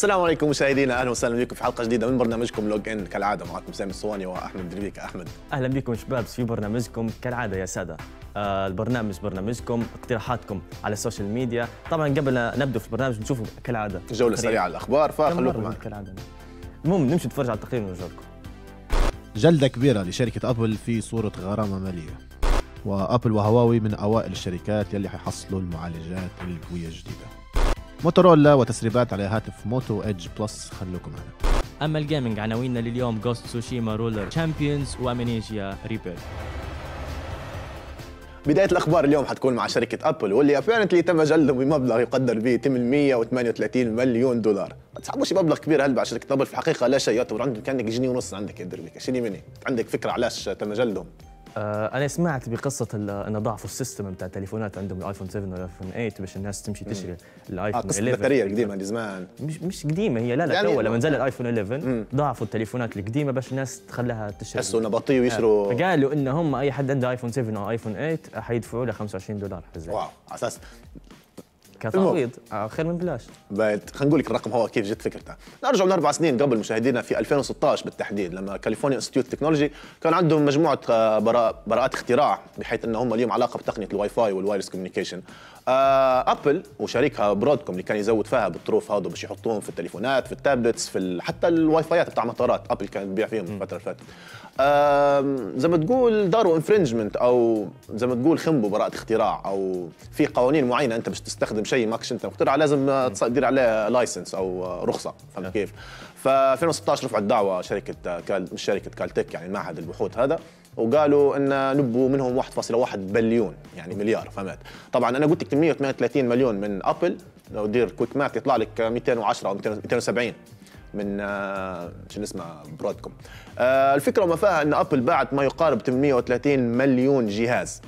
السلام عليكم مشاهدينا أهلا وسهلا بكم في حلقة جديدة من برنامجكم Log In. كالعادة معكم سامي الصواني وأحمد دربيكا أحمد. أهلا بكم شباب في برنامجكم كالعادة يا سادة. آه البرنامج برنامجكم اقتراحاتكم على السوشيال ميديا. طبعا قبل لا نبدأ في البرنامج نشوف كالعادة. جولة سريعة على الأخبار فخلوكم معنا. كالعادة؟ المهم نمشي نتفرج على التقرير ونرجع لكم جلدة كبيرة لشركة أبل في صورة غرامة مالية. وأبل وهواوي من أوائل الشركات يلي حيحصلوا المعالجات القوية الجديدة. موتورولا وتسريبات على هاتف Moto Edge Plus. خلوكم معنا. أما ال gaming عناويننا لليوم Ghost of Tsushima Roller Champions و Amnesia Rebirth بداية الأخبار اليوم حتكون مع شركة ابل واللي apparently تم جلدهم بمبلغ يقدر ب 838 مليون دولار. ما تحسبوش مبلغ كبير. هلبة على شركة ابل في الحقيقة لا شيء؟ يعتبر عندك كأنك جنيه ونص عندك يا دربك شيلي مني عندك فكرة علاش تم جلدهم أنا سمعت بقصة انه ضعفوا ال system بتاع التليفونات عندهم الايفون 7 والايفون 8 باش الناس تمشي تشتري آه الايفون قصة 11 البطارية القديمة دي زمان. مش مش قديمة هي لا لا يعني تو لما نزل آه. الايفون 11 ضعفوا التليفونات القديمة باش الناس تخليها تشتري حسوا إنه بطيء ويشروا. فقالوا إن هم أي حد عنده ايفون 7 أو ايفون 8 حيدفعوا له 25 دولار حزين wow على أساس كتعويض. آه، خير من بلاش. بقت خلينا نقول لك الرقم هو كيف جت فكرته. نرجع من أربع سنين قبل مشاهدينا في 2016 بالتحديد لما California Institute of Technology كان عندهم مجموعة آه، براء- براءات اختراع بحيث ان هم لهم علاقة بتقنية ال Wi-Fi وال wireless communication. ابل وشريكها برودكوم اللي كان يزود فيها بالطروف هذا باش يحطوهم في التليفونات في ال tablets في ال- حتى الواي فايات بتاع مطارات ابل كانت تبيع فيهم الفترة اللي فاتت. زي ما تقول داروا infringement أو زي ما تقول خنبوا براءة اختراع أو في قوانين معينة أنت باش تستخدم شيء ماكش انت مخترع لازم تدير عليه license أو رخصة فهمت كيف؟ ف 2016 رفعت دعوة شركة كال مش شركة كالتك يعني معهد البحوث هذا وقالوا إن نبوا منهم 1.1 بليون يعني مليار فهمت؟ طبعا أنا قلت لك 138 مليون من أبل لو دير quick math يطلع لك 210 أو 200 270 من آه، شو اسمها برودكوم آه، الفكرة وما فيها إن أبل باعت ما يقارب 830 مليون جهاز.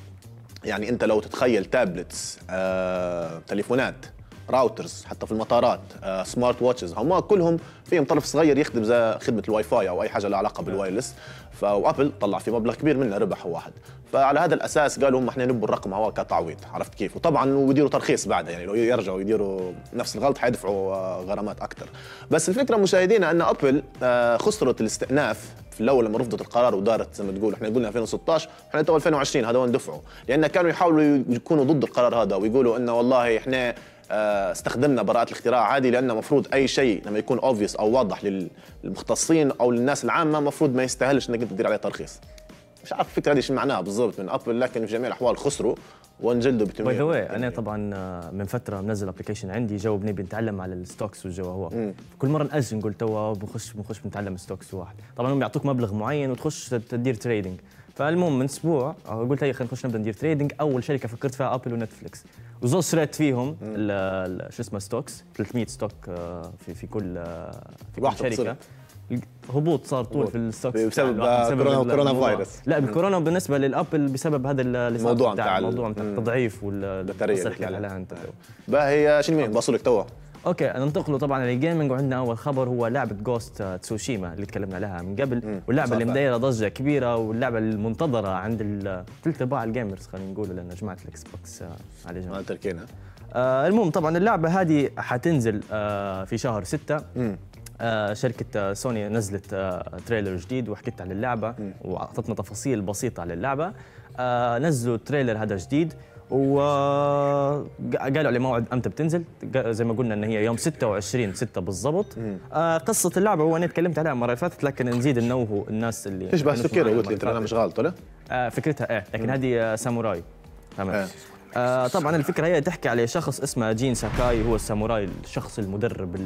يعني انت لو تتخيل tablets آه، تليفونات routers حتى في المطارات آه، smart watches هم كلهم فيهم طرف صغير يخدم زي خدمة الواي فاي أو أي حاجة لها علاقة بال wireless. فابل طلع في مبلغ كبير منه ربح واحد. فعلى هذا الأساس قالوا هم إحنا نبوا الرقم هو كتعويض. عرفت كيف؟ وطبعا ويديروا ترخيص بعدها يعني لو يرجعوا يديروا نفس الغلط حيدفعوا آه، غرامات أكثر بس الفكرة مشاهدينا أن أبل آه، خسرت الاستئناف في الأول لما رفضت القرار ودارت زي ما تقول إحنا قلنا 2016 إحنا تو 2020 هذا وين دفعوا؟ لأن كانوا يحاولوا يكونوا ضد القرار هذا ويقولوا إنه والله إحنا آه، استخدمنا براءة الاختراع هذه لأن المفروض أي شيء لما يكون obvious أو واضح للمختصين أو للناس العامة المفروض ما يستاهلش أنك أنت تدير عليه ترخيص. مش عارف الفكرة هذه شو معناها بالضبط من أبل لكن في جميع الأحوال خسروا وانجلدوا ب by the way أنا طبعا آه، من فترة منزل application عندي جو بنبي نتعلم على ال stocks والجو هو. كل مرة نأجل نقول توا بنخش بنخش بنتعلم stocks واحد. طبعا هم يعطوك مبلغ معين وتخش تدير trading فالمهم من أسبوع آه، قلت هي خلينا نخش نبدأ ندير trading أول شركة فكرت فيها ابل ونتفليكس وزوز شريت فيهم شو اسمه stocks 300 stock آه، في في كل آه، في كل شركة. هبوط صار طول. في ال stocks بسبب الواحد، كورونا-. فيروس. لا بالكورونا بالنسبة للابل بسبب هذا الموضوع ال- الموضوع بتاع مم. التضعيف البطارية والقصة اللي عليها. انت تو. باهي شنو مين باصوا لك توا okay ننتقلوا طبعا لل gaming وعندنا أول خبر هو لعبة Ghost of Tsushima اللي تكلمنا عليها من قبل. واللعبة اللي مدايره ضجة كبيرة واللعبة المنتظرة عند ثلث أرباع ال gamers خلينا نقول لأن جماعة ال Xbox آه، على جنب. ما تركينا. آه المهم طبعا اللعبة هذه حتنزل آه في شهر ستة. آه شركة آه، سوني نزلت آه trailer جديد وحكيت عن اللعبة وأعطتنا تفاصيل بسيطة عن اللعبة. آه نزلوا ال trailer هذا جديد. وقالوا على موعد أمتى بتنزل؟ زي ما قلنا إن هي يوم 26 6 بالضبط. آه قصة اللعبه هو أنا تكلمت عليها المرة اللي فاتت لكن نزيد ننوه الناس اللي تشبه Sekiro قلت لي انت أنا مش غلط ولا؟ آه فكرتها إيه لكن هذه آه ساموراي. تمام. آه. طبعا الفكرة هي تحكي على شخص اسمه جين ساكاي هو الساموراي الشخص المدرب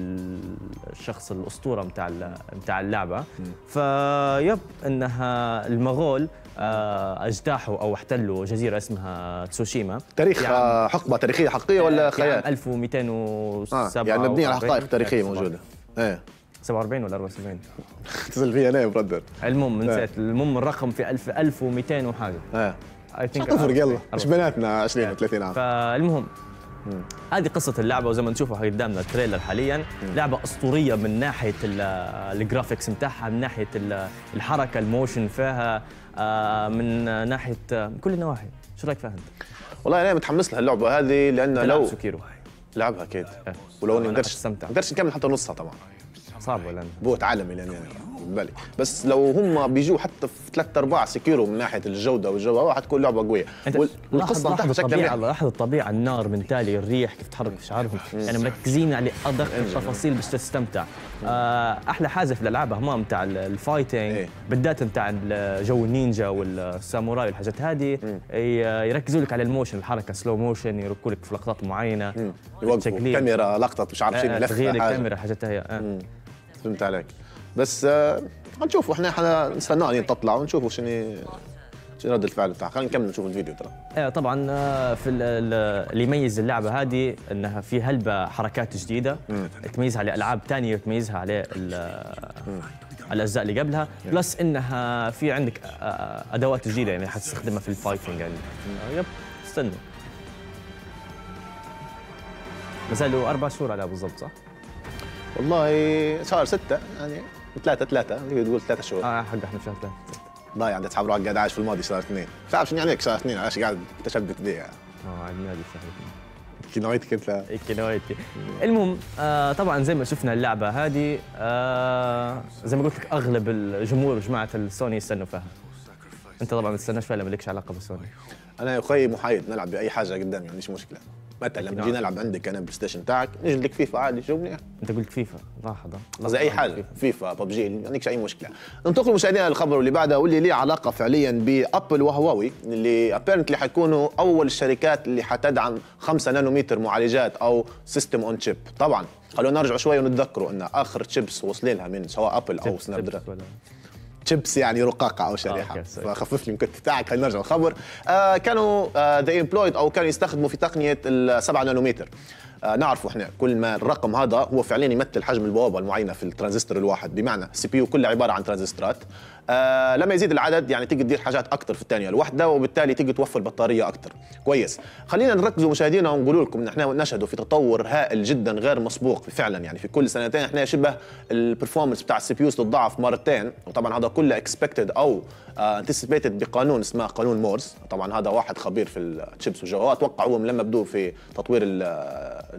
الشخص الأسطورة متاع متاع اللعبة. فيب إنها المغول آه اجتاحوا أو احتلوا جزيرة اسمها تسوشيما. تاريخ يعني- آه، حقبة تاريخية حقيقية ولا عام خيال؟ 1207 آه يعني مبنية على 47. حقائق تاريخية موجودة. إيه. 47 ولا 74 اتصل فيا أنا يا brother. المهم إيه. نسيت المهم الرقم في 1000 1200 وحاجة. إيه. I think تفرق؟ يلا. مش بيناتنا 20 و 30 عام؟ فالمهم هذه قصة اللعبة وزي ما نشوفوا قدامنا ال trailer حاليا لعبة أسطورية من ناحية ال- ال graphics متاعها من ناحية ال- الحركة ال motion فيها آه، من ناحية من كل النواحي شو رأيك فيها أنت؟ والله أنا متحمس لها اللعبة هذه لأن لو Sekiro لعبها أكيد إيه. ولو إني قدرش حستمتع. قدرش نكمل حتى نصها طبعا صعب ولا؟ بوت عالمي لأن يعني بالي. بس لو هم بيجوا حتى في ثلاث أرباع Sekiro من ناحية الجودة والجو حتكون لعبة قوية. والقصة لاحظ الطبيعه. لاحظ الطبيعه النار من تالي الريح كيف في شعرهم يعني مركزين على أدق التفاصيل باش تستمتع. آه، أحلى حاجة في الالعاب هم بتاع ال- ال fighting. بالذات بتاع جو النينجا والساموراي والحاجات هذه. يركزوا لك على ال motion الحركة slow motion يركزوا لك في لقطات معينة. يوقفوا. كاميرا لقطة مش عارف شيء آه، لفه تغيير. الكاميرا حاجات هي. آه. فهمت عليك. بس آه، حنشوفوا إحنا حنستناها يعني تطلع ونشوفوا شنو شنو رد الفعل بتاعها. خلينا نكمل نشوف الفيديو ترى. آه، طبعا آه، في ال- ال- اللي يميز اللعبة هذه إنها في هلبة حركات جديدة تميزها على العاب ثانية وتميزها على ال- الأجزاء اللي قبلها. plus إنها في عندك آه، أدوات جديدة يعني حتستخدمها في ال fighting يعني. آه، يب استنوا. ما زالوا أربع شهور عليها بالضبط صح؟ والله شهر ستة يعني ثلاثة ثلاثة. تقدر تقول ثلاثة شهور. آه حق إحنا في شهر ثلاثة. ضايع عند اصحاب روحك قاعد عايش في الماضي شهر اثنين. مش عارف شنو يعني هيك شهر اثنين؟ عايش قاعد تشبت بيه آه عيد ميلادي في شهر اثنين كنويتك انت كنويتي المهم آه طبعا زي ما شفنا اللعبة هذه آه زي ما قلت لك أغلب الجمهور جماعة السوني يستنوا فيها. أنت طبعا ما تستناش فيها مالكش علاقة بالسوني. أنا يا أخي محايد نلعب بأي حاجة قدامي ما عنديش مشكلة. متى لما نجي نلعب عندك أنا بلاي ستيشن تاعك نجي لك فيفا عادي شو منيح أنت قلت فيفا. لاحظ قصدي أي حاجة فيفا. ببجي ما عندكش أي مشكلة. ننتقل مشاهدينا للخبر اللي بعده واللي ليه علاقة فعليا بأبل وهواوي اللي apparently حيكونوا أول الشركات اللي حتدعم 5 نانومتر معالجات أو system on chip طبعا خلونا نرجع شوي ونتذكروا إن آخر تشيبس وصل لها من سواء ابل أو Snapdragon تشيبس يعني رقاقة أو شريحة. فخفف لي من الكت بتاعك خلينا نرجع الخبر آه كانوا ذا employed أو كانوا يستخدموا في تقنية السبعة نانومتر. آه نعرفوا إحنا. كل ما الرقم هذا هو فعليا يمثل حجم البوابة المعينة في الترانزستور الواحد. بمعنى ال CPU كله عبارة عن ترانزستورات. آه لما يزيد العدد يعني تقدر تدير حاجات أكثر في الثانية الوحده وبالتالي تقدر توفر بطارية أكثر كويس. خلينا نركزوا مشاهدينا ونقول لكم إن إحنا نشهد في تطور هائل جدا غير مسبوق فعلا. يعني في كل سنتين إحنا شبه ال performance بتاع ال CPU تتضاعف مرتين وطبعا هذا كله expected أو anticipated بقانون اسمه قانون Moore's طبعا هذا واحد خبير في الشيبس والجو أتوقع هو لما بدوا في تطوير ال-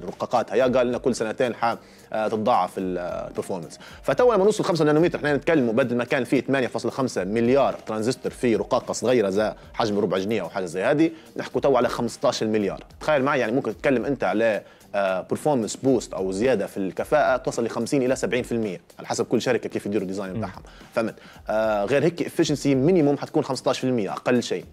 الرقاقات. هيا قال لنا كل سنتين ح آه، تتضاعف ال performance فتو لما نوصل 5 نانومتر. إحنا نتكلموا بدل ما كان في 8.5 مليار ترانزستور في رقاقة صغيرة زي حجم ربع جنيه أو حاجة زي هذه. نحكوا تو على 15 مليار. تخيل معي يعني ممكن تتكلم أنت على performance boost أو زيادة في الكفاءة توصل ل 50 إلى 70% على حسب كل شركة كيف يديروا ال design بتاعهم. فهمت؟ آه غير هيك efficiency minimum حتكون 15% أقل شيء.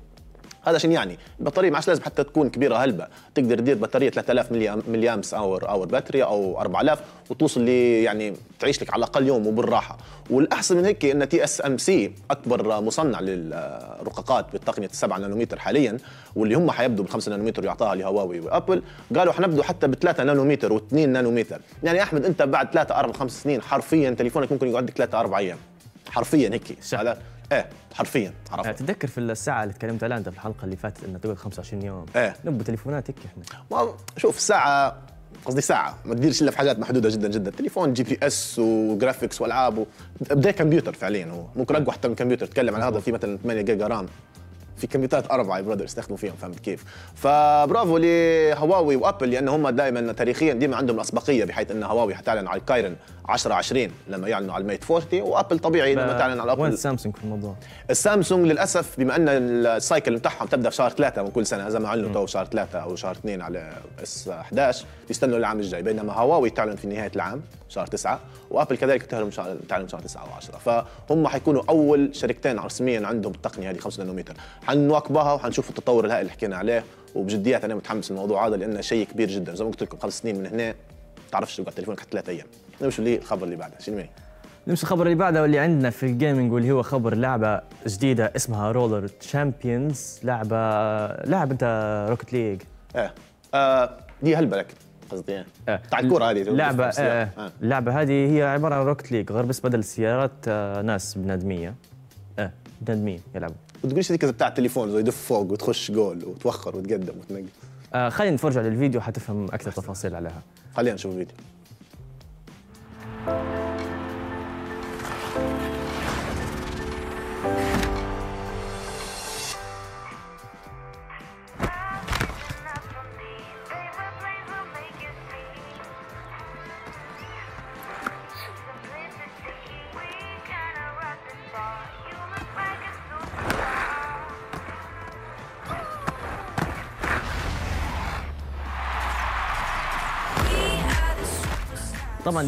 هذا شنو يعني؟ البطارية ما عادش لازم حتى تكون كبيرة هلبة. تقدر تدير بطارية 3000 milli milli amps hour hour battery أو 4000 وتوصل ل يعني تعيش لك على الأقل يوم وبالراحة. والأحسن من هيك إن TSMC أكبر مصنع للرقاقات بالتقنية السبعة نانومتر حاليا واللي هم حيبدوا بالخمسة نانومتر ويعطاها لهواوي وأبل. قالوا حنبدوا حتى بثلاثة نانومتر و2 نانومتر. يعني أحمد أنت بعد ثلاثة أربع خمس سنين حرفيا تليفونك ممكن يقعد لك ثلاثة أربع أيام. حرفيا هيك. هذا إيه حرفيا آه، عرفت تتذكر في الساعة اللي تكلمت عليها أنت في الحلقة اللي فاتت انها تقعد 25 يوم؟ إيه. نبوا تليفونات هيك إحنا. ما شوف ساعة قصدي ساعة ما تديرش إلا في حاجات محدودة جدا جدا. تليفون GPS و graphics وألعاب و... بدأ كمبيوتر فعليا هو. ممكن أقوى حتى من كمبيوتر. تكلم عن هذا في مثلا 8 giga RAM. في كمبيوترات أربعة يا brother يستخدموا فيهم فهمت كيف؟ فبرافو لهواوي وأبل لأن هم دائما تاريخيا ديما عندهم الأسبقية بحيث إن هواوي حتعلن على ال Kirin 10 20 لما يعلنوا على ال Mate 40 وأبل طبيعي لما تعلن على وين ابل سامسونج في الموضوع؟ السامسونج للأسف بما أن ال cycle بتاعهم تبدأ في شهر ثلاثة من كل سنة زي ما أعلنوا تو شهر ثلاثة أو شهر اثنين على S 11 يستنوا العام الجاي بينما هواوي تعلن في نهاية العام شهر تسعة وأبل كذلك تعلن شهر تعلن شهر تسعة و10 فهم حيكونوا أول شركتين رسميا عندهم التقنية هذه 5 نانومتر. حنواكبها وحنشوف التطور الهائل اللي حكينا عليه وبجديات أنا متحمس للموضوع هذا لأنه شيء كبير جدا. زي ما قلت لكم خمس سنين من هنا تعرفش تقعد تليفونك حتى ثلاث أيام. نمشوا للخبر اللي بعده. شنو نمشي الخبر اللي بعده واللي عندنا في ال gaming واللي هو خبر لعبة جديدة اسمها Roller Champions لعبة لعب انت Rocket League إيه. آه دي هلبة قصدي إيه. آه. تاع الكرة هذه السيارة. آه. آه. اللعبة هذه هي عبارة عن Rocket League غير بس بدل السيارات آه ناس بنادمية. آه بنادمين يلعبوا. وتقولش هذيك بتاع التليفون يدف فوق وتخش جول وتوخر وتقدم وتنقل. آه خلينا نتفرج على الفيديو حتفهم أكثر تفاصيل عليها. خلينا نشوف الفيديو.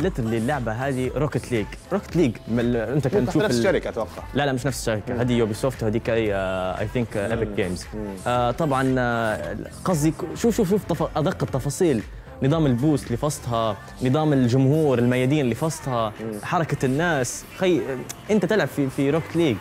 literally اللعبة هذه Rocket League Rocket League أنت كان تشوف نفس ال- الشركة أتوقع. لا لا مش نفس الشركة. هذه Ubisoft وهذيك I think Epic Games طبعا آه، قصدي شوف شوف شوف أدق التفاصيل. نظام ال boost اللي فصتها نظام الجمهور الميادين اللي فصتها حركة الناس. خي أنت تلعب في في Rocket League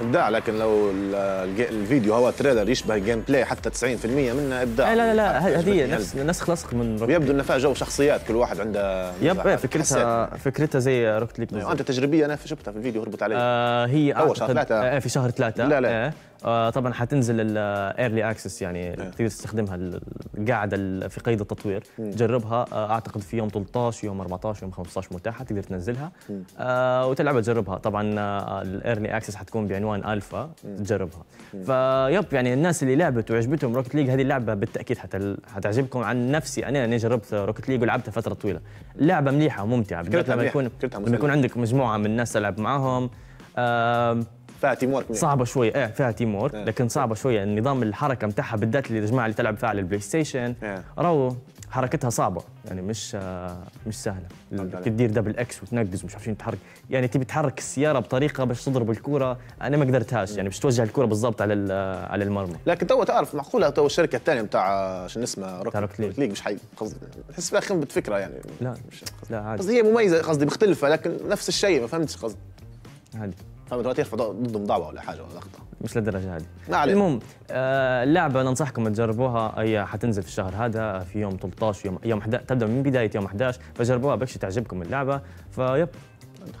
إبداع لكن لو الفيديو هو trailer يشبه ال gameplay حتى 90% منه إبداع لا لا لا ه- هذه نفس. نسخ لصق من Rocket ويبدو إنه فيها جو شخصيات كل واحد عنده يب. إيه، فكرتها فكرتها زي Rocket League حسيت. أنت تجريبية أنا شفتها في الفيديو هربت علي آه هي أول شهر ثلاثة. آه في شهر ثلاثة لا، لا. آه طبعا حتنزل ال early access يعني تقدر تستخدمها ال- القاعدة ال- في قيد التطوير. تجربها آه أعتقد في يوم 13 يوم 14 يوم 15 متاحة تقدر تنزلها. آه وتلعبها تجربها. طبعا آه ال early access حتكون بعنوان ألفا تجربها. طيب يعني الناس اللي لعبت وعجبتهم Rocket League هذه اللعبة بالتأكيد حت حتعجبكم. عن نفسي أنا أنا جربت Rocket League ولعبتها فترة طويلة. اللعبه مليحة وممتعه لما يكون لما يكون. عندك مجموعة من الناس تلعب معاهم فيها team work صعبة شوي. إيه فيها team work إيه. لكن صعبة شوية نظام الحركة متاعها بالذات اللي الجماعة اللي تلعب فيها على البلاي ستيشن. إيه. راهو حركتها صعبة. يعني مش آه، مش عليك. تدير double X وتنقز ومش عارفين تحرك. يعني تبي تحرك السيارة بطريقة باش تضرب الكورة أنا ما قدرتهاش. يعني باش توجه الكورة بالضبط على ال- على المرمى. لكن تو تعرف معقولة تو الشركة الثانية بتاع شو اسمها Rocket League. مش حي قصدي تحس فيها فكرة يعني. لا مش لا عادي. قصدي هي مميزة قصدي مختلفة لكن نفس الشيء ما فهمتش قصدي عادي. فهمت دلوقتي يرفع ضدهم دعوه ولا حاجة ولا اخطاء مش للدرجه هذه. ما. المهم آه اللعبه ننصحكم تجربوها. هي حتنزل في الشهر هذا في يوم 13 يوم يوم 11 تبدأ من بداية يوم 11 فجربوها بكش تعجبكم اللعبة. طيب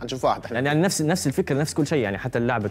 حنشوفها واحد يعني يعني نفس نفس الفكرة نفس كل شيء. يعني حتى لعبة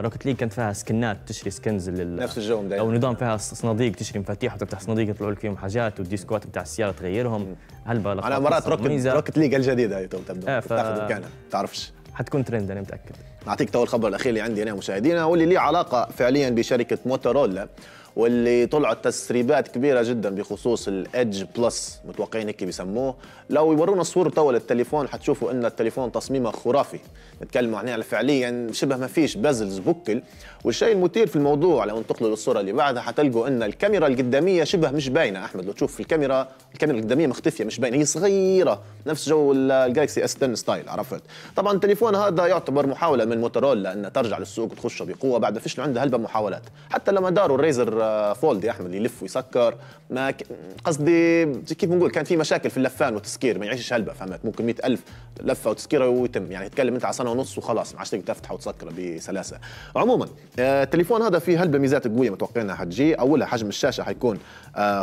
Rocket League كانت فيها سكنات تشتري skins لل نفس الجو مداير. أو نظام فيها صناديق تشتري مفاتيح وتفتح صناديق يطلعوا لك فيهم حاجات والديسكوات بتاع السيارة تغيرهم. هلبا أنا مرات Rocket. Rocket League الجديدة هي تبدا إيه، ف- تاخذ مكانها تعرفش. حتكون ترند أنا متأكد. نعطيك تو الخبر الأخير اللي عندي أنا مشاهدينا واللي ليه علاقة فعليا بشركة موتورولا واللي طلعت تسريبات كبيرة جدا بخصوص ال Edge Plus متوقعين هيك بيسموه. لو يورونا الصور تو للتليفون حتشوفوا إن التليفون تصميمه خرافي. نتكلم عن فعليا شبه ما فيش bezels بكل. والشيء المثير في الموضوع لو انتقلوا للصورة اللي بعدها حتلقوا إن الكاميرا القدامية شبه مش باينة. أحمد لو تشوف الكاميرا الكاميرا القدامية مختفية مش باينة هي صغيرة نفس جو ال- ال Galaxy S 10 style عرفت؟ طبعا التليفون هذا يعتبر محاولة من موتورولا إنها ترجع للسوق وتخشه بقوة. بعد فشلوا عندها هلبة محاولات. حتى لما داروا ال Razr آه، fold يا احمد يلف ويسكر ما ك... قصدي كيف بنقول كان في مشاكل في اللفان والتسكير ما يعيشش هلبة فهمت؟ ممكن مئة ألف لفة وتسكيره ويتم يعني تتكلم أنت على سنة ونص وخلاص ما عادش تقدر تفتحه وتسكره بسلاسة. عموما التليفون هذا فيه هلبة ميزات قوية متوقعينها حتجي. أولها حجم الشاشة حيكون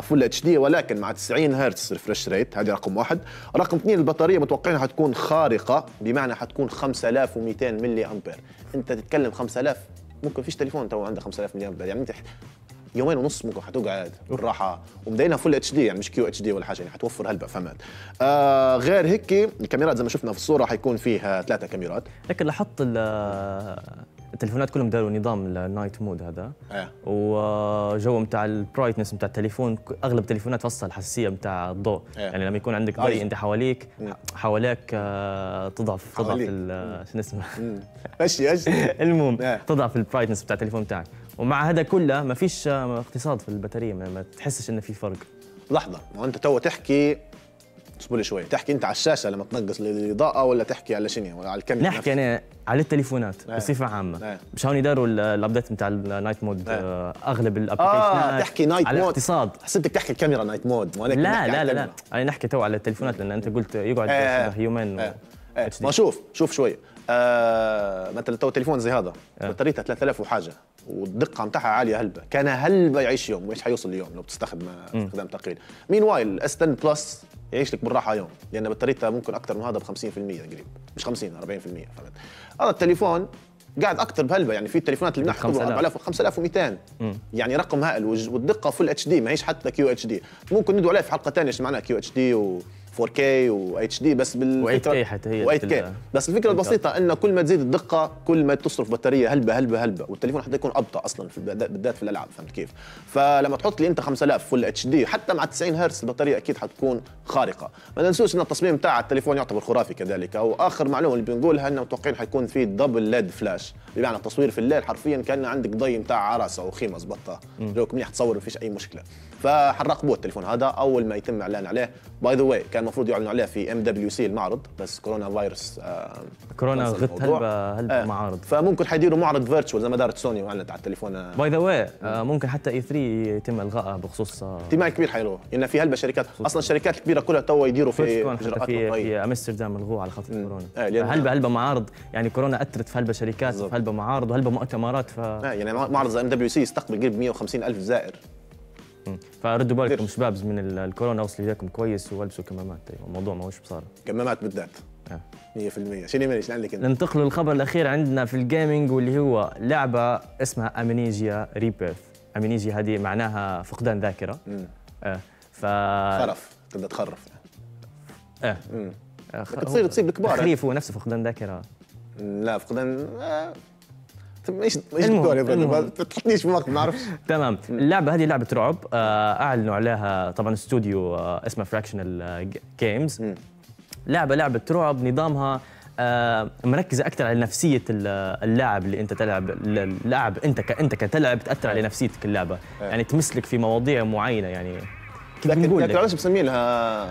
full HD ولكن مع 90 هرتز refresh rate هذه رقم واحد. رقم اثنين البطارية متوقعينها حتكون خارقة بمعنى حتكون 5200 ملي امبير أنت تتكلم 5000 ممكن فيش تليفون تو عنده 5000 ملي امبير يعني أنت يومين ونص ممكن حتقعد بالراحة. ومدينها full HD يعني مش QHD ولا حاجة يعني حتوفر هلبة فهمت؟ آه غير هيك الكاميرات زي ما شفنا في الصورة حيكون فيها ثلاثة كاميرات. لكن لاحظت التليفونات كلهم داروا نظام ال night mode هذا آه. وجو متاع ال brightness متاع التليفون أغلب التليفونات فصل الحساسيه متاع الضوء آه. يعني لما يكون عندك. ضي أنت حواليك حواليك آه، تضعف تضعف. ال- شنو اسمه اشي اشي المهم آه. تضعف ال brightness بتاع التليفون بتاعك ومع هذا كله ما فيش آه، اقتصاد في البطارية ما, تحسش إنه في فرق لحظة ما أنت تو تحكي اصبر شوي تحكي أنت على الشاشة لما تنقص الإضاءة ولا تحكي على شنو ولا على الكاميرا نحكي أنا على التليفونات آه. بصفة عامة آه. مش هون يداروا ال- ال update بتاع ال night mode. آه، أغلب ال application ات آه تحكي night على mode اقتصاد حسيتك تحكي الكاميرا night mode لا لا لا لا. أنا نحكي تو على التليفونات لأن أنت قلت يقعد. شبه يومين. آه. HD. ما شوف شوف شوي آه مثلا تو تليفون زي هذا آه. بطاريته 3000 وحاجة والدقة متاعها عالية هلبة كان هلبة يعيش يوم مش حيوصل اليوم لو بتستخدم استخدام ثقيل meanwhile S 10 Plus يعيش لك بالراحة يوم لأن بطاريتها ممكن أكثر من هذا ب 50% قريب مش 50 40% فهمت؟ هذا التليفون قاعد أكثر بهلبة يعني في التليفونات اللي بنحكي 5000. 4000 5200 يعني رقم هائل والدقة full HD ما هيش حتى QHD ممكن ندووا عليه في حلقة ثانية إيش معناها QHD و 4K و HD بس بالفكرة و8K حتى هي و 8K ال- بس الفكرة البسيطة إن كل ما تزيد الدقة كل ما تصرف بطارية هلبة هلبة هلبة والتليفون حتى يكون أبطأ أصلا في بالذات في الألعاب فهمت كيف؟ فلما تحط لي أنت 5000 full HD حتى مع 90 هرتز البطارية أكيد حتكون خارقة. ما ننسوش إن التصميم بتاع التليفون يعتبر خرافي كذلك. واخر معلومة اللي بنقولها إنه متوقعين حيكون في double LED flash بمعنى التصوير في الليل حرفيا كأن عندك ضي بتاع عرس أو خيمة زبطه جوك منيح تصور ما فيش أي مشكلة. فحنراقبوه التليفون هذا. أول ما يتم إعلان عليه by the way كان المفروض يعلنوا عليها في MWC المعرض بس كورونا فيروس آه كورونا الموضوع. هلبة هلبة آه، معارض. فممكن حيديروا معرض virtual زي ما دارت سوني وأعلنت على التليفون آه، by the way ممكن حتى E 3 يتم إلغائها بخصوص آه، احتمال كبير حيروح لأن في هلبة شركات أصلا الشركات الكبيره كلها تو يديروا في اجراءات في في أمستردام الغوه على خاطر كورونا. آه، هلبة هلبة معارض يعني كورونا أثرت في هلبة شركات. في هلبة معارض وهلبة مؤتمرات ف آه يعني معرض زي MWC يستقبل قريب 150 ألف زائر. فردوا بالكم. شباب من ال- الكورونا وصل اليكم كويس وألبسوا كمامات أيوة، الموضوع ما هوش بصار كمامات بالذات آه. 100% شنو مالي شنو عندك انت؟ ننتقل للخبر الأخير عندنا في ال gaming واللي هو لعبة اسمها Amnesia Rebirth Amnesia هذه معناها فقدان ذاكرة آه ف خرف تبدأ تخرف آه. مم. آه، تصير تصيب الكبار تخريف هو نفسه فقدان ذاكرة لا فقدان آه. إيش إيش؟ ما تحطنيش في موقف ما أعرفش. تمام. اللعبة هذه لعبة رعب. آه، أعلنوا عليها طبعا استوديو آه، اسمه Frictional Games لعبة لعبة رعب. نظامها آه، مركزة أكثر على نفسية ال- اللاعب اللي أنت تلعب اللاعب أنت ك- أنت كتلعب تأثر على نفسيتك اللعبة. يعني تمسلك في مواضيع معينة يعني كيف لكن لك؟ علاش مسمين لها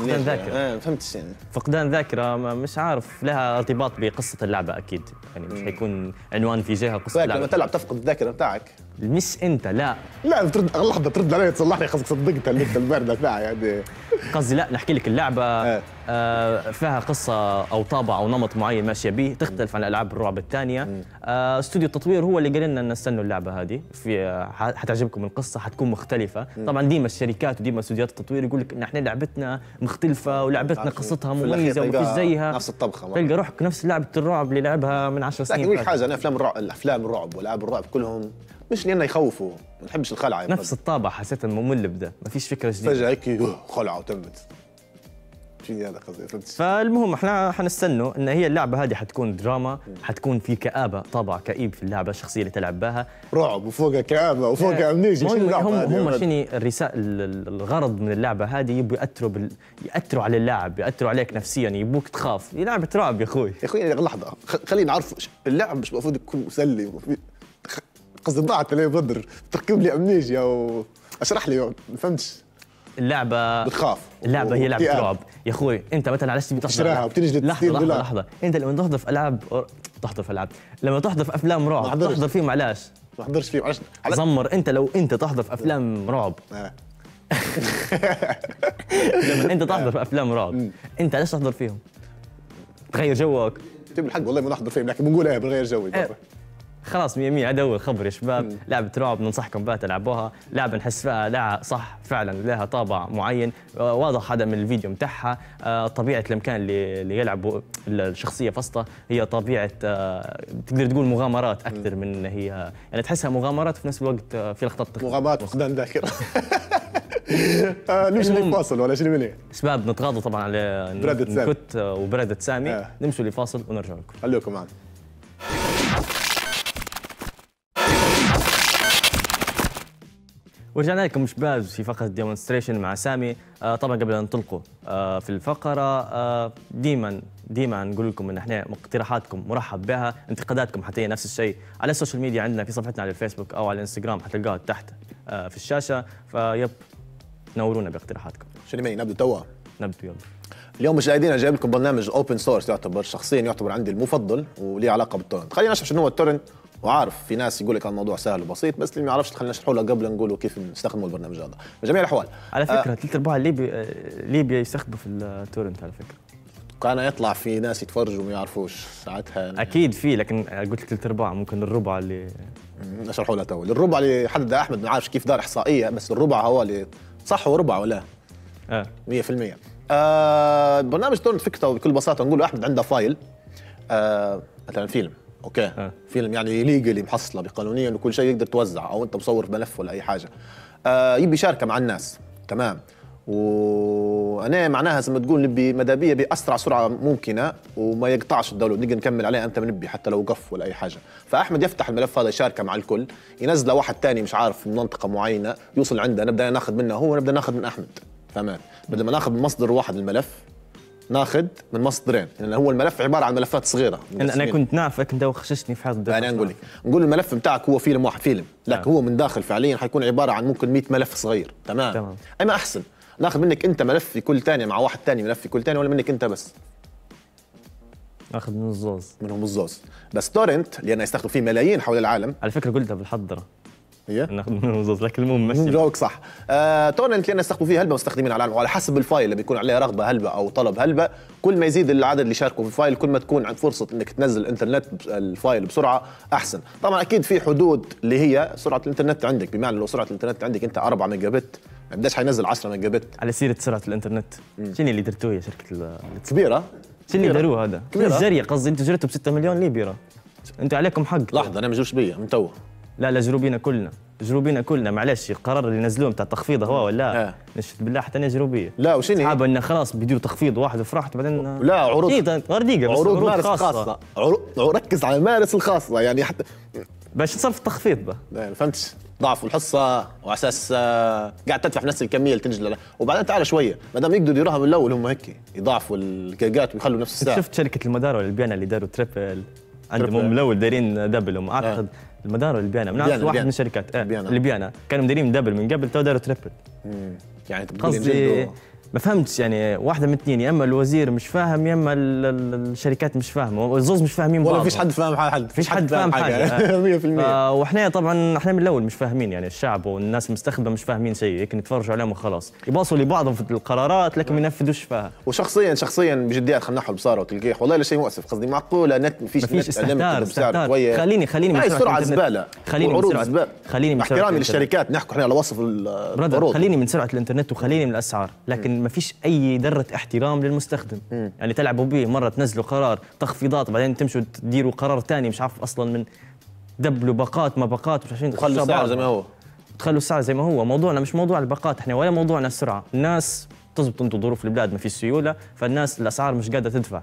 فقدان ذاكرة. آه فهمتش يعني فقدان ذاكرة ما- مش عارف لها ارتباط بقصة اللعبة أكيد. يعني مش حيكون عنوان في جهة قصة طيب لما اللعبه تلعب تفقد الذاكرة بتاعك. مش انت لا. لا بترد لحظة ترد علي تصلحني خلصك صدقت اللي انت الباردة بتاعي يعني. قصدي لا نحكي لك اللعبة آه. آه فيها قصة أو طابع أو نمط معين ماشية به تختلف عن العاب الرعب الثانية. آه استوديو التطوير هو اللي قال لنا نستنوا اللعبة هذه. في آه، حتعجبكم القصة حتكون مختلفة. طبعا ديما الشركات وديما استوديوهات التطوير يقول لك إحنا لعبتنا مختلفة ولعبتنا قصتها مميزة وما فيش زيها. نفس الطبخة. تلقى روحك نفس لعبة الرعب اللي لعبها من 10 لكن سنين أقول لك فاتت. حاجة أنا أفلام الرعب الأفلام الرعب والعاب الرعب كلهم مش لأنه يخوفوا ما نحبش الخلعه نفس الطابع حسيت ممل بدا ما فيش فكرة جديدة. فجأة هيك خلعه وتمت. شنو هذا قصدي؟ فالمهم إحنا حنستنوا إن هي اللعبة هذه حتكون دراما حتكون في كآبة طابع كئيب في اللعبة الشخصيه اللي تلعب بها. رعب وفوقها كآبة وفوقها امنيجي شنو هم اللعبة هم, هم؟ شنو الرسالة الغرض من اللعبة هذه؟ يبوا يأثروا بال... يأثروا على اللاعب يأثروا عليك نفسيا يبوك تخاف. هي لعبه رعب يا أخوي. يا أخوي لحظة خلينا نعرف اللعب مش المفروض يكون مسلي قصدي ضاعت عليه بدر. تركب لي أمنيجيا و أشرح لي ما فهمتش. اللعبة بتخاف. اللعبة هي لعبة واكتئاب. رعب. يا أخوي أنت مثلا علاش تبي تحضر تشتراها 60 لحظة دولار. لحظة أنت لما تحضر في ألعاب تحضر في ألعاب. لما تحضر في أفلام رعب. تحضر فيهم علاش؟ ما حضرش فيه علاش؟ زمر أنت لو أنت تحضر في أفلام رعب. آه. لما أنت تحضر في أفلام رعب أنت ليش تحضر فيهم؟ تغير جوك. تبي الحق؟ والله ما نحضر فيه لكن بنقول إيه بنغير جوي إيه. خلاص 100 100 هذا أول خبر يا شباب. لعبه رعب ننصحكم بها تلعبوها. لعبه نحس فيها لها صح فعلا لها طابع معين. آه، واضح هذا من الفيديو متاعها. آه، طبيعة المكان اللي اللي يلعبوا الشخصية فسطة هي طبيعة آه، تقدر تقول مغامرات أكثر من هي يعني تحسها مغامرات في نفس الوقت في لقطات تخ- مغامرات فقدان ذاكره نمشي. لفاصل ولا شنو مني؟ شباب نتغاضوا طبعا على برادة سامي. نكت آه، وبرادة سامي. آه. نمشوا لفاصل ونرجع لكم. خليكم معنا. ورجعنا لكم شباب في فقرة demonstration مع سامي. آه طبعا قبل أن ننطلقوا آه في الفقرة آه ديما ديما نقول لكم إن إحنا اقتراحاتكم مرحب بها انتقاداتكم حتى نفس الشيء. على ال social media عندنا في صفحتنا على الفيسبوك أو على الإنستغرام حتلقاها تحت آه في الشاشة. فيب نورونا باقتراحاتكم. شنو مني نبدا توا. نبدو يلا. اليوم مشاهدينا جايب لكم برنامج open source يعتبر شخصيا يعتبر عندي المفضل وليه علاقة بال torrent خلينا نشرح شنو هو ال torrent وعارف في ناس يقول لك الموضوع سهل وبسيط بس اللي ما يعرفش خلينا نشرحه له قبل نقولوا كيف نستخدموا البرنامج هذا. بجميع الأحوال. على فكرة ثلاث أرباع ليبيا آه، ليبيا يستخدموا في ال torrent على فكرة. كان يطلع في ناس يتفرجوا وما يعرفوش ساعتها. أكيد في لكن آه، قلت لك ثلاث أرباع ممكن الربع اللي نشرحه له تو الربع اللي حددها أحمد ما عارفش كيف دار إحصائية بس الربع هو اللي صح هو ربع ولا؟ آه. 100% آه برنامج torrent فكرته بكل بساطة نقول أحمد عنده file. آه مثلا فيلم. okay. آه. فيلم يعني legally محصلة بقانونيا وكل شيء يقدر توزعه أو أنت مصور ملف ولا أي حاجة. آه يبي يشاركه مع الناس. تمام. وأنا معناها زي ما تقول نبي مدابية بأسرع سرعة ممكنة وما يقطعش ال download نقدر نكمل عليه أنت نبي حتى لو وقف ولا أي حاجة. فأحمد يفتح الملف هذا يشاركه مع الكل. ينزله واحد تاني مش عارف من منطقة معينة يوصل عنده. نبدأ ناخذ منه هو ونبدأ ناخذ من أحمد. فهمت بدل ما ناخذ من مصدر واحد الملف ناخذ من مصدرين. لأن هو الملف عبارة عن ملفات صغيرة. أنا أنا مقسمين. كنت نعرفك أنت وخششتني في حاجة يعني نقول لك نقول الملف بتاعك هو فيلم واحد فيلم. لكن آه. هو من داخل فعليا حيكون عبارة عن ممكن 100 ملف صغير. تمام؟ تمام. أما أحسن ناخذ منك أنت ملف في كل ثانية مع واحد ثاني ملف في كل ثانية ولا منك أنت بس؟ اخذ من الزوز. منهم الزوز. بس torrent اللي أنا يستخدم فيه ملايين حول العالم. على فكرة قلتها بالحضره ناخذ من الزوز لكن المهم مشي جاوبك صح. آه، torrent اللي أنا يستخدموا فيه هلبة مستخدمين على وعلى حسب ال file اللي بيكون عليه رغبة هلبة أو طلب هلبة. كل ما يزيد العدد اللي شاركوا في ال file كل ما تكون عند فرصة إنك تنزل الإنترنت ال file بسرعة أحسن. طبعا أكيد في حدود اللي هي سرعة الإنترنت عندك. بمعنى لو سرعة الإنترنت عندك أنت 4 mega bit قديش حينزل 10 mega bit على سيرة سرعة الإنترنت. شنو اللي درتوه يا شركة كبيرة. شنو اللي داروه هذا؟ كبيرة. الجرية قصدي أنتوا جريتوا ب 6 مليون ليبي راه أنتوا عليكم حق. لحظة أنا مجوش بيا من تو لا لا جروا بينا كلنا. جروا بينا كلنا. معلش القرار اللي نزلوه بتاع التخفيض هو ولا آه. نشهد بالله حتى أنا جروا بيا لا وشنو؟ صحابه انه خلاص بيديروا تخفيض واحد وفرحت بعدين لا عروض. دقيقة غير دقيقة بس عروض مارس خاصة. عروض ركز على مارس الخاصة يعني حتى باش تصير في التخفيض بقى. لا، فهمتش. ضعفوا الحصة وعلى أساس آه، قاعد تدفع في نفس الكمية اللي تنجل. لها وبعدين تعال شوية. ما دام يقدروا يديروها من الأول هم هيك يضاعفوا الجيجات ويخلوا نفس السعر شفت شركة المدار وليبيانا اللي داروا triple؟ عندهم. من الأول دايرين double هم أعتقد المدار وليبيانا من ليبيانا، واحد ليبيانا. من الشركات ليبيانا. ليبيانا كانوا مديرين double. من قبل تو داروا triple يعني قصدي ما فهمتش يعني واحدة من اثنين يا إما الوزير مش فاهم يا إما ال- ال- الشركات مش فاهمة الزوز مش فاهمين ولا بعض. فيش حد فاهم حد فيش حد فاهم حاجة 100% وإحنا طبعا إحنا من الأول مش فاهمين يعني الشعب والناس المستخدمه مش فاهمين شيء هيك نتفرجوا عليهم وخلاص. يباصوا لبعضهم في القرارات لكن ما ينفذوش فيها. وشخصيا شخصيا بجديات خلينا نحو البصاره وتلقيح والله شيء مؤسف. قصدي معقولة نت ما فيش نت استهتار استهتار. خليني خليني هاي سرعة سرعة. زبالة. خليني من وعروض سرعة زبالة. خليني من احترامي. للشركات. نحكوا إحنا على وصف العروض. خليني من سرعة الإنترنت وخليني من الأسعار. لكن ما فيش أي ذره احترام للمستخدم. يعني تلعبوا به مرة تنزلوا قرار تخفيضات بعدين تمشوا تديروا قرار ثاني مش عارف أصلا من دبلوا باقات ما باقات مش عارفين خلوا تخشوا السعر. زي ما هو. تخلوا السعر زي ما هو. موضوعنا مش موضوع الباقات إحنا ولا موضوعنا السرعة. الناس تزبط أنتم ظروف البلاد ما في سيولة فالناس الأسعار مش قادرة تدفع.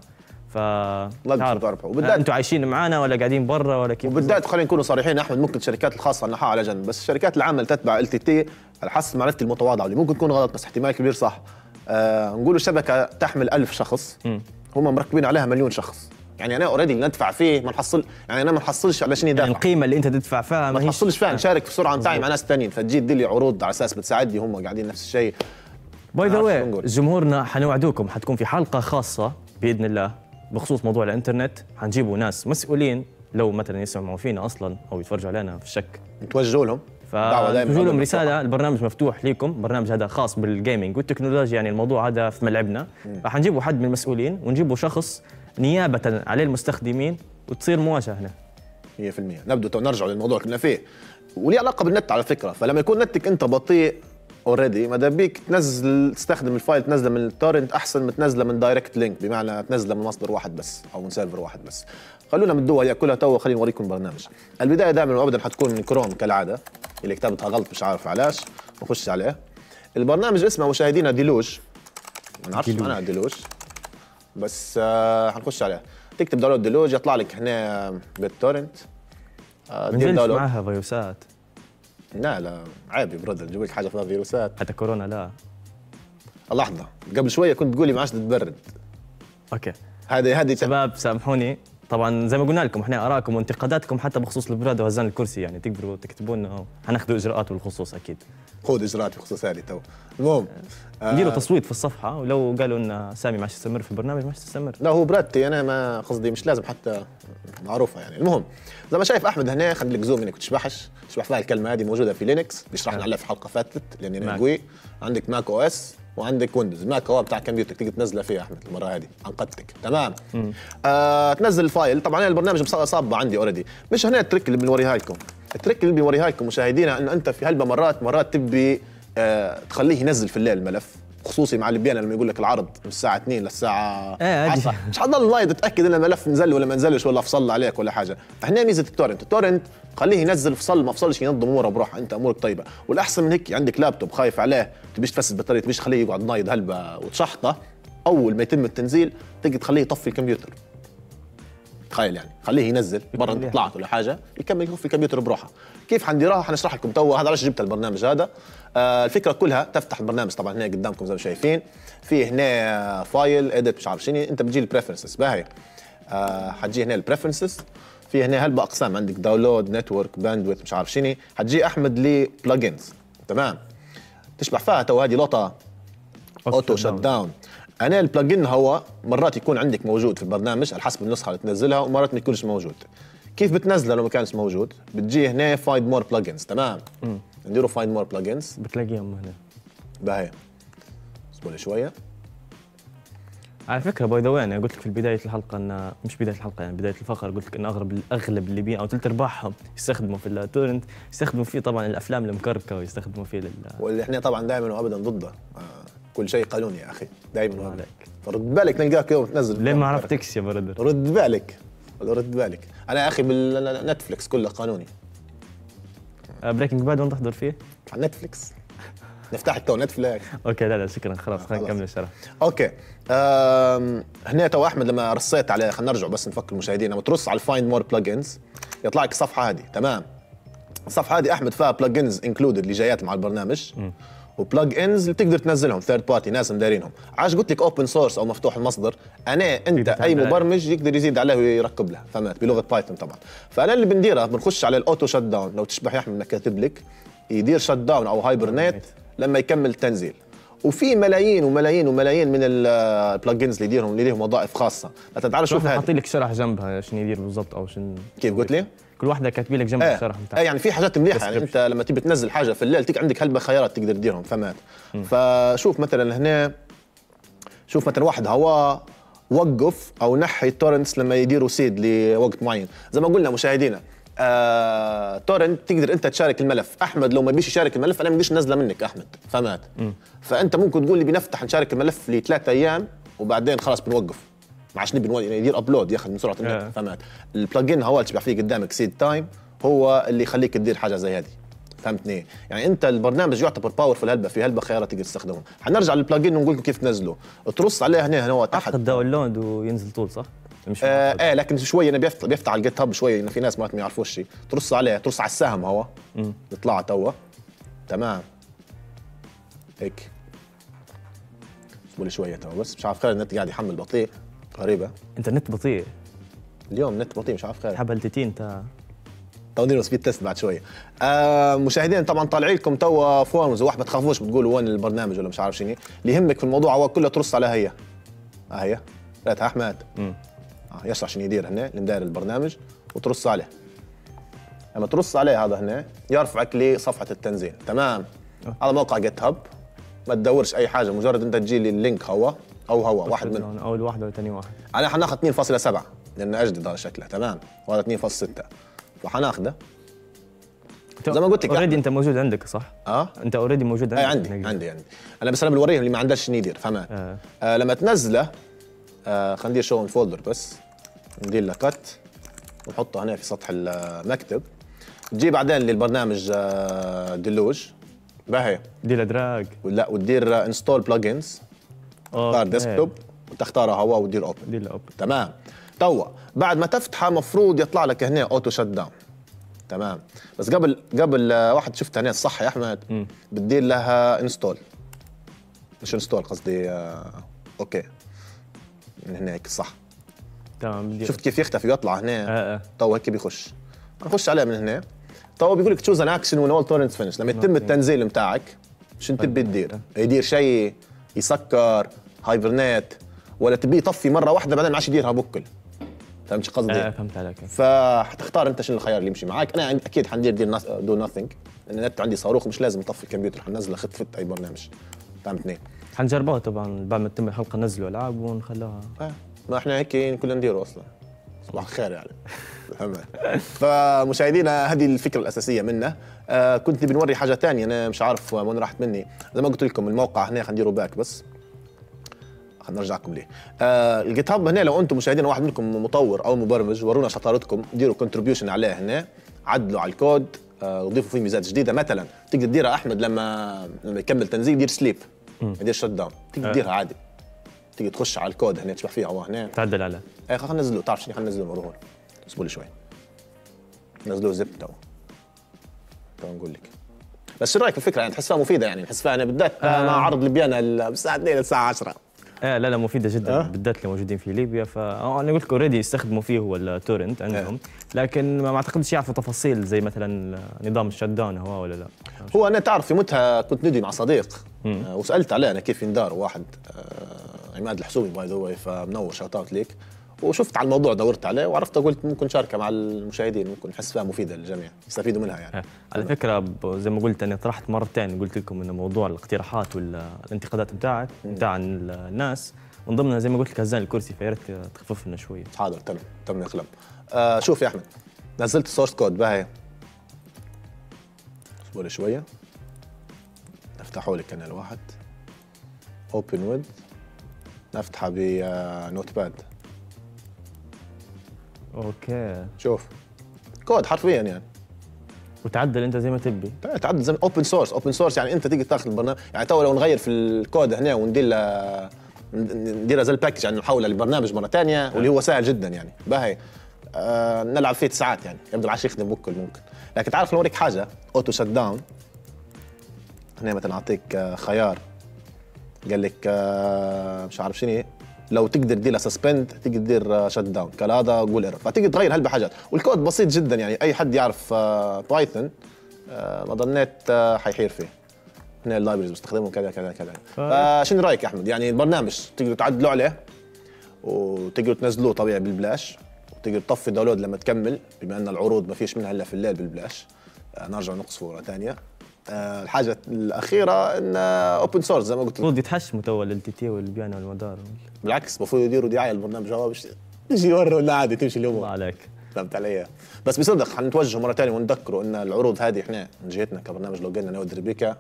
ف تعرف. وبالذات- أنتم عايشين معنا ولا قاعدين برا ولا كيف؟ وبالذات خلينا نكون صريحين أحمد ممكن الشركات الخاصة نحاها على جنب بس الشركات العامه اللي تتبع LTT على حسب معرفتي المتواضعه اللي ممكن تكون غلط بس احتمال كبير صح. آه نقولوا شبكة تحمل ألف شخص. هم مركبين عليها مليون شخص. يعني أنا already ندفع فيه ما نحصل يعني أنا ما نحصلش على شنو يعني القيمة اللي أنت تدفع فيها ما تحصلش فيها. نشارك في السرعه بتاعي مع ناس ثانيين فتجي تدي لي عروض على أساس بتساعدني هم قاعدين نفس الشيء. by the way. جمهورنا حنوعدوكم. حتكون في حلقة خاصة بإذن الله بخصوص موضوع الإنترنت. حنجيبوا ناس مسؤولين. لو مثلا يسمعوا فينا أصلا أو يتفرجوا علينا في الشك توجهوا لهم. فنجوا لهم رسالة البرنامج مفتوح لكم البرنامج هذا خاص بال gaming والتكنولوجيا يعني الموضوع هذا في ملعبنا. فحنجيبوا حد من المسؤولين ونجيبوا شخص نيابة على المستخدمين وتصير مواجهة هنا. 100% نبدو تو نرجع للموضوع كنا فيه. وليه علاقة بالنت على فكرة؟ فلما يكون نتك أنت بطيء already ماذا بيك تنزل تستخدم ال file تنزله من ال torrent أحسن من تنزله من direct link بمعنى تنزله من مصدر واحد بس أو من server واحد بس. خلونا من الدول كلها تو خلينا نوريكم البرنامج البداية دائما وابدا حتكون من كروم كالعادة. اللي كتبتها غلط مش عارف علاش نخش عليه. البرنامج اسمه مشاهدينا Deluge. ما نعرفش. معناها Deluge. بس آه حنخش عليه تكتب download Deluge يطلع لك هنا بال torrent. آه دير download. معها فيروسات. لا لا عيب يا brother نجيب لك حاجة فيها فيروسات. حتى كورونا لا. لحظة قبل شوية كنت تقولي ما عادش تتبرد. okay. هذه هذه شباب سامحوني. طبعا زي ما قلنا لكم إحنا ارائكم وانتقاداتكم حتى بخصوص البراد وهزان الكرسي يعني تقدروا تكتبوا لنا حناخذوا إجراءات بالخصوص أكيد. خذ اجراءات بخصوص هذه تو. المهم نديروا تصويت في الصفحة ولو قالوا إن سامي ما يستمر في البرنامج ما يستمر. لا هو برادتي أنا ما قصدي مش لازم حتى معروفة يعني. المهم زي ما شايف أحمد هنا خلي لك zoom إنك تشبحش. تشبح فيها الكلمة هذه موجودة في Linux اللي شرحنا عليها في حلقة فاتت لأني أنا Mac. قوي. عندك Mac OS. وعندك Windows Mac هو بتاع الكمبيوتر تقدر تنزله فيه أحمد المرة هذه. أنقذتك. تمام. آه تنزل ال file طبعا أنا البرنامج صابه عندي already مش هنا ال trick اللي بنوريها لكم ال trick اللي بنوريها لكم مشاهدينا إنه أنت في هلبة مرات مرات تبي آه تخليه ينزل في الليل الملف خصوصي مع ليبيانا لما يقول لك العرض من الساعة 2 للساعة عادي. 10 مش حتظل نايض تتاكد إن الملف نزل ولا ما نزلش ولا فصل عليك ولا حاجة. فهنا ميزة ال torrent. ال torrent خليه ينزل فصل ما فصلش ينظم أموره بروحه أنت أمورك طيبة. والأحسن من هيك عندك لابتوب خايف عليه تبيش تفسد بطارية تبيش تخليه يقعد نايض هلبة وتشحطة. أول ما يتم التنزيل تقدر تخليه يطفي الكمبيوتر. تخيل يعني. خليه ينزل برا انت طلعت ولا حاجة يكمل يطفي الكمبيوتر بروحه. كيف حنديرها حنشرح لكم تو. هذا علاش جبت البرنامج هذا. آه الفكرة كلها تفتح البرنامج طبعا هنا قدامكم زي ما شايفين. في هنا file edit مش عارف شنو أنت بتجي ال preferences باهي. آه حتجي هنا ال preferences في هنا هلبا أقسام عندك download network bandwidth مش عارف شنو. حتجي أحمد ل plugins تمام. تشبح فيها تو هذه لقطه auto shutdown أنا ال plugin هو مرات يكون عندك موجود في البرنامج على حسب النسخة اللي تنزلها ومرات ما يكونش موجود. كيف بتنزله لو ما كانش موجود؟ بتجي هنا find more plugins تمام. نديروا find more plugins بتلاقيهم هنا. باهي اصبر لي شوية. على فكرة by the way أنا قلت لك في بدايه الحلقة ان مش بداية الحلقة يعني بداية الفقرة قلت لك إن أغلب اغلب الليبيين أو ثلث أرباعهم يستخدموا في ال torrent يستخدموا فيه طبعا الأفلام المكركة ويستخدموا فيه لل واللي إحنا طبعا دائما وابدا ضده آه. كل شيء قانوني يا أخي دائما وابدا. فرد بالك نلقاك يوم تنزل ليه ما عرفتكش يا brother؟ رد بالك. رد بالك. أنا يا أخي بال Netflix كله قانوني. Breaking Bad وين تحضر فيه؟ على Netflix نفتح تو Netflix okay لا لا شكرا. خلاص خلينا. نكمل الشرح. okay. هنا تو أحمد لما رصيت عليه خلينا نرجع بس نفكر المشاهدين لما ترص على ال find more plugins يطلع لك الصفحه هذه تمام. الصفحة هذه أحمد فيها plugins included اللي جايات مع البرنامج. و plugins اللي بتقدر تنزلهم third party ناس مدارينهم. علاش قلت لك open source أو مفتوح المصدر. أنا أنت أي. مبرمج يقدر يزيد عليه ويركب له. فهمت؟ بلغة Python طبعا. فأنا اللي بنديرها بنخش على ال auto shut down لو تشبح يا أحمد إنك كاتب لك يدير shut down أو hibernate لما يكمل التنزيل وفي ملايين وملايين وملايين من ال plugins اللي يديرهم اللي لهم وظائف خاصة. لا تعال شوف حاطين لك شرح جنبها شنو يدير بالضبط أو شنو كيف قلت لي؟ كل واحدة كاتبين لك جنبها إيه. الشرح إيه بتاعها يعني في حاجات مليحة. يعني أنت لما تبي تنزل حاجة في الليل تك عندك هلبة خيارات تقدر تديرهم فهمت؟ فشوف مثلا هنا شوف مثلا واحد هواء وقف أو نحي ال torrents لما يديروا seed لوقت معين. زي ما قلنا مشاهدينا آه، torrent تقدر أنت تشارك الملف. أحمد لو ما بيش يشارك الملف أنا ما بديش نزلة منك أحمد فهمت؟ فأنت ممكن تقول لي بنفتح نشارك الملف لثلاث أيام وبعدين خلاص بنوقف. ما عادش نبي يعني يدير upload ياخذ من سرعة. النت فهمت؟ ال plugin هو اللي تشبح فيه قدامك seed time هو اللي يخليك تدير حاجة زي هذه. فهمتني؟ يعني أنت البرنامج يعتبر powerful هلبة في هلبة خيارات تقدر تستخدمهم. حنرجع لل plugin ونقول لكم كيف تنزله. ترص عليه هنا هنا هو تحت. اعتقد داونلود وينزل طول صح؟ مش آه. إيه لكن شوي أنا بيفتح بيفتح على الجيت هاب شوي انه في ناس ما يعرفوش شيء ترص عليه ترص على السهم هو. يطلع توا تمام. هيك. اصبر لي شوية توا بس مش عارف خير النت قاعد يحمل بطيء. غريبة. انترنت بطيء. اليوم النت بطيء مش عارف خير. حبل تيتين انت تودينا سبيد تيست بعد شوية. آه مشاهدين طبعا طالعين لكم توا فورمز واحد ما تخافوش بتقولوا وين البرنامج ولا مش عارف شنو. اللي يهمك في الموضوع هو كله ترص على هي. ها هي. ريتها أحمد. مم. آه يشرح شنو يدير هنا اللي مداير البرنامج وترص عليه. لما ترص عليه هذا هنا يرفعك لصفحة التنزيل. تمام. هذا موقع جيت هاب ما تدورش أي حاجة مجرد أنت تجي لي اللينك هو. أو هو واحد منهم أول واحد ولا ثاني واحد؟ أنا حناخذ 2.7 لأنه أجدد هذا شكله تمام؟ وهذا 2.6 فحناخذه زي ما قلت لك already. أنت موجود عندك صح؟ آه؟ أنت already موجود اي عندك عندي عندي عندي. أنا بس أنا بوريهم اللي ما عندهاش شنو يدير فهمت؟ آه. آه لما تنزله آه خلينا ندير شو folder بس. ندير له cut ونحطه هنا في سطح المكتب. تجي بعدين للبرنامج آه Deluge باهي دي الادراج ولا وتدير install plugins تختار desktop وتختارها هوا وتدير open دي ال open تمام. توا. بعد ما تفتحها مفروض يطلع لك هنا auto shut down تمام. بس قبل قبل واحد شفت هنا الصح يا أحمد؟ بتدير لها install مش install قصدي آه، okay. من هناك صح. تمام بدي شفت كيف يختفي ويطلع هنا. آه، آه. توا هيك بيخش. نخش عليه من هنا. توا بيقول لك choose an action when all torrents finish لما يتم التنزيل بتاعك شو تبي تدير؟ يدير شيء يسكر hibernate ولا تبي يطفي مرة واحدة بعدين ما عادش يديرها بكل فهمت قصدي؟ آه فهمت عليك. فحتختار انت شنو الخيار اللي يمشي معك أنا أكيد حندير دير do nothing لأن النت عندي صاروخ مش لازم اطفي الكمبيوتر. حنزله خط فت أي برنامج. فهمتني؟ حنجربوها طبعا بعد ما تتم الحلقة ننزلوا العاب ونخلوها آه. ما إحنا هيك كلنا نديره أصلا. صباح الخير يعني. فمشاهدينا هذه الفكرة الأساسية منه آه كنت نبي نوري حاجة ثانية أنا مش عارف وين راحت مني. زي ما قلت لكم الموقع هنا خلينا نديره back بس. خلينا نرجعكم ليه. آه ال GitHub هنا لو أنتم مشاهدين واحد منكم مطور أو مبرمج ورونا شطارتكم ديروا contribution عليه هنا عدلوا على الكود آه وضيفوا فيه ميزات جديدة. مثلا تقدر تديرها أحمد لما لما يكمل تنزيل يدير sleep يدير shut down تقدر آه. تديرها عادي. تيجي تخش على الكود هنا تشبح فيها هو هنا. تعدل عليه إيه خلينا ننزله. تعرف شنو؟ خلينا ننزله مروه اصبر لي شوي. نزلوه zip تو تو نقول لك. بس شو رأيك في الفكرة؟ يعني تحسها مفيدة يعني. نحس فيها أنا بالذات آه. مع عرض ليبيانا الساعة 2 للساعة 10 إيه لا لا مفيدة جدا أه؟ بالذات اللي موجودين في ليبيا. فانا قلت لك already يستخدموا فيه هو ال torrent عندهم لكن ما أعتقدش يعرفوا تفاصيل زي مثلا نظام ال shut down هو ولا لا. هو أنا تعرف في متها كنت ندي مع صديق آه، وسألت عليه أنا كيف يندار واحد آه، عماد الحسوبي by the way فمنور shout out ليك. وشفت على الموضوع دورت عليه وعرفت قلت ممكن شاركه مع المشاهدين ممكن نحس فيها مفيدة للجميع يستفيدوا منها يعني. على فكرة زي ما قلت أنا طرحت مرتين قلت لكم إنه موضوع الاقتراحات والانتقادات بتاعك بتاع ال- الناس. من ضمنها زي ما قلت لك هزان الكرسي فيا ريت تخفف لنا شوية حاضر تم تم نقلم آه شوف يا أحمد نزلت ال source code باهي اصبر شوية. نفتحه لك أنا الواحد. open with نفتحها ب Notepad okay. شوف. كود حرفيا يعني. وتعدل أنت زي ما تبي. تعدل زي open source open source يعني أنت تيجي تاخذ البرنامج. يعني تو لو نغير في الكود هنا وندير له نديرها زي ال package يعني نحولها لبرنامج مرة ثانية واللي هو سهل جدا يعني. باهي. آه نلعب فيه ساعات يعني. يبدو العشي يخدم بكل ممكن. لكن تعرف نوريك حاجة؟ auto shut down هنا مثلا أعطيك آه، خيار. قال لك آه مش عارف شنو لو تقدر تدير suspend تقدر تدير shut down كلادا قول error فتقدر تغير هالبحاجات. والكود بسيط جدا يعني أي حد يعرف آه Python آه ما ظنيت آه حيحير فيه. هنا ال libraries بستخدمهم كذا كذا كذا. فشنو رأيك يا أحمد؟ يعني البرنامج تقدروا تعدلوا عليه وتقدروا تنزلوه طبيعي بالبلاش وتقدر تطفي download لما تكمل بما أن العروض ما فيش منها إلا في الليل بالبلاش. آه نرجع نقص مره ثانية آه الحاجة الأخيرة إن open source زي ما قلت المفروض يتحشموا تو ال تي تي والبيانو والمدار بالعكس المفروض يديروا دعايه للبرنامج هو يجي يوروا لنا عادي تمشي الله الأمور عليك. فهمت علي؟ بس بصدق حنتوجه مرة ثانية ونذكروا إن العروض هذه إحنا من جهتنا كبرنامج لو قلنا نود ريبيكا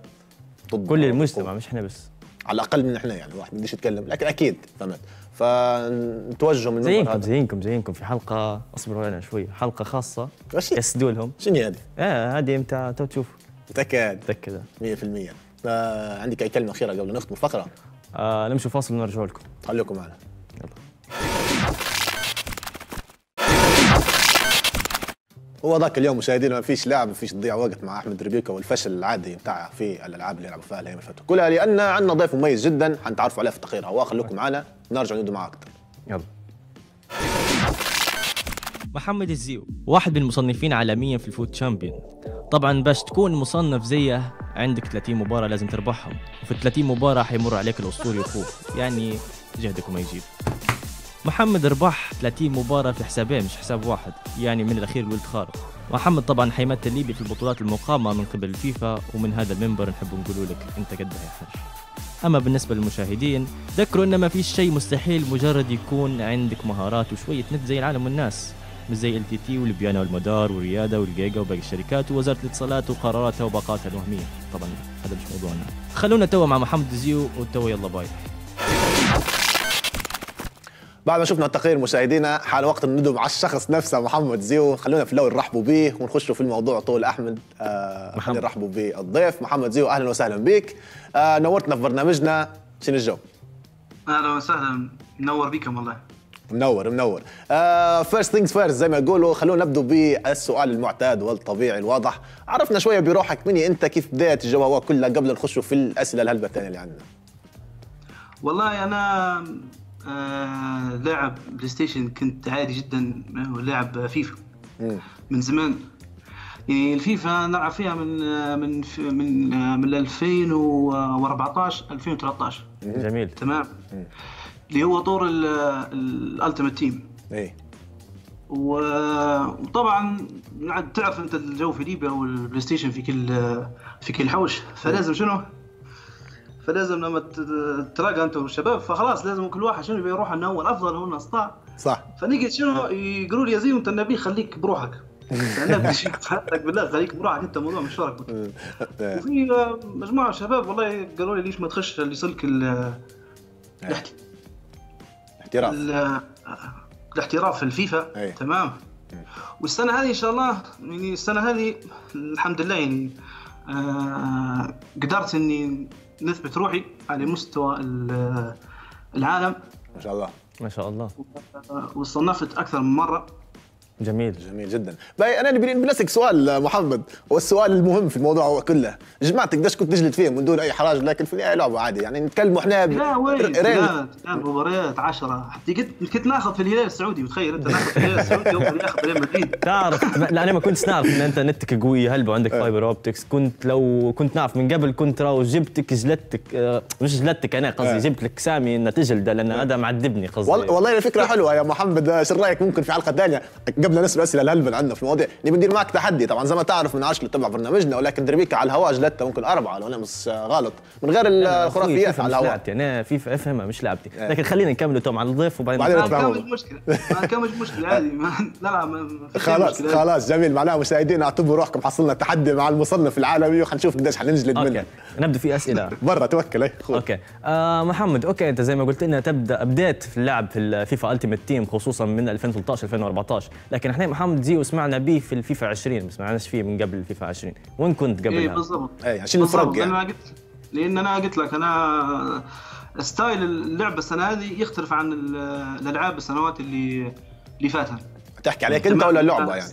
ضد كل المجتمع مش إحنا بس. على الأقل من إحنا يعني واحد بديش يتكلم لكن أكيد فهمت؟ فنتوجه من زينكم هذا. زينكم زينكم. في حلقة أصبروا علينا شوي حلقة خاصة. يسدوا لهم. شنو هذه؟ آه هذه إمتى تو تشوف. متاكد متاكد 100% فعندك أي كلمة أخيرة قبل نختم الفقرة؟ آه نمشي فاصل ونرجع لكم. خليكم معنا. يلا. هو ذاك اليوم مشاهدينا ما فيش لعب ما فيش تضيع وقت مع أحمد ربيكا والفشل العادي بتاع في الألعاب اللي يلعبوا فيها الأيام اللي فاتوا. كلها لأن عندنا ضيف مميز جدا حنتعرفوا عليه في التقرير. هو خليكم معنا. نرجع ندوا معاه أكثر يلا. محمد الزيو واحد من المصنفين عالميا في الفوت شامبيون. طبعا باش تكون مصنف زيه عندك 30 مباراة لازم تربحهم. وفي ال 30 مباراة حيمر عليك الأسطوري أخوه يعني جهدك وما يجيب. محمد ربح 30 مباراة في حسابين مش حساب واحد. يعني من الأخير ولد خارق. محمد طبعا حيمثل ليبيا في البطولات المقامة من قبل الفيفا ومن هذا المنبر نحب نقول لك أنت قدها يا حاج. أما بالنسبة للمشاهدين ذكروا إن ما فيش شيء مستحيل مجرد يكون عندك مهارات وشوية نت زي العالم والناس. مش زي LTT والبيانو والمدار والريادة والجيجا وباقي الشركات ووزارة الاتصالات وقراراتها وباقاتها الوهمية. طبعا هذا مش موضوعنا. خلونا توا مع محمد زيو وتوا يلا باي. بعد ما شفنا التقرير مشاهدينا حان وقت ندعو مع الشخص نفسه محمد زيو. خلونا في الأول نرحبوا به ونخشوا في الموضوع. طول أحمد آه محمد. نرحبوا بالضيف. محمد زيو أهلا وسهلا بك آه نورتنا في برنامجنا. شنو الجو؟ أهلا وسهلا. منور بكم والله. منور منور. فيرست ثينجز فيرست زي ما يقولوا خلونا نبدو بالسؤال المعتاد والطبيعي الواضح. عرفنا شوية بروحك مني أنت؟ كيف بدايه الجو هو كله قبل نخشوا في الأسئلة الهلبة الثانية اللي عندنا؟ والله أنا آه لاعب PlayStation كنت عادي جدا لاعب فيفا. مم. من زمان. يعني الفيفا نلعب فيها من من من من 2014 2013 جميل. تمام. اللي هو طور ال Ultimate Team. إيه. وطبعا عاد تعرف أنت الجو في ليبيا وال PlayStation في كل في كل حوش. فلازم شنو؟ فلازم لما ت- تلاقى أنت والشباب فخلاص لازم كل واحد شنو يروح أنه هو الأفضل هو استطاع صح. فنيجي شنو؟ يقولوا لي يا زين أنت النبي خليك بروحك. لك بالله خليك بروحك أنت موضوع مش. آه، وفي مجموعة شباب والله قالوا لي ليش ما تخش اللي سلك ال- الاحت- احتراف ال- الاحتراف في الفيفا. أي. تمام. والسنة هذه إن شاء الله يعني السنة هذه الحمد لله يعني آه قدرت إني نثبت روحي على مستوى ال- العالم. ما شاء الله. ما شاء الله. وصنفت أكثر من مرة. جميل. جميل جدا. باي أنا نبي بنسك سؤال آه، محمد. والسؤال المهم في الموضوع هو كله. جماعتك قديش كنت تجلد فيهم من دون أي حراج لكن في النهاية لعبة عادي يعني نتكلموا إحنا ب- لا وين؟ مباريات 10 حتى كنت كنت ناخذ في الهلال السعودي متخيل؟ أنت ناخذ في الهلال السعودي يوم ياخذ ريال مدريد. تعرف لا أنا ما كنت نعرف إن أنت نتك قوي هلبة وعندك fiber optics كنت لو كنت نعرف من قبل كنت راو جبتك جلدتك آه، مش جلدتك أنا آه. قصدي جبت لك سامي انه تجلده لأن هذا معذبني قصدي. والله والله فكرة حلوة يا محمد. آه، شو رأيك ممكن في حلقة ثانية قبل نسال أسئلة الهلبن عندنا في المواضيع نبي ندير معك تحدي. طبعا زي ما تعرف من عشر اللي تبع برنامجنا ولكن دربيك على الهواء جلدتها ممكن أربعة لو أنا مش غلط. من غير الخرافيات على مش الهواء لعبتي. أنا فيفا أفهمها مش لعبتي. إيه. لكن خلينا نكملوا تو مع الضيف وبعدين بعدين مش مشكلة. ما كان مش مشكلة. عادي لا ما خلاص. خلاص جميل. معناها مشاهدينا اعتبروا روحكم حصلنا تحدي مع المصنف العالمي وحنشوف قديش حننجلد okay. منه نبدأ في أسئلة. برا توكل اي okay. آه محمد okay أنت زي ما قلت لنا تبدأ بديت في اللعب في ال FIFA Ultimate Team خصوصا من 2013 2014 لكن إحنا محمد زيو سمعنا به في الفيفا 20 ما سمعناش فيه من قبل الفيفا 20 وين كنت قبل إيه هذا؟ بالضبط. اي يعني شنو الفرق يعني. أنا قلت لأن أنا قلت لك أنا style اللعبة السنة هذه يختلف عن ال- الألعاب السنوات اللي اللي فاتها تحكي عليك أنت ولا اللعبة يعني؟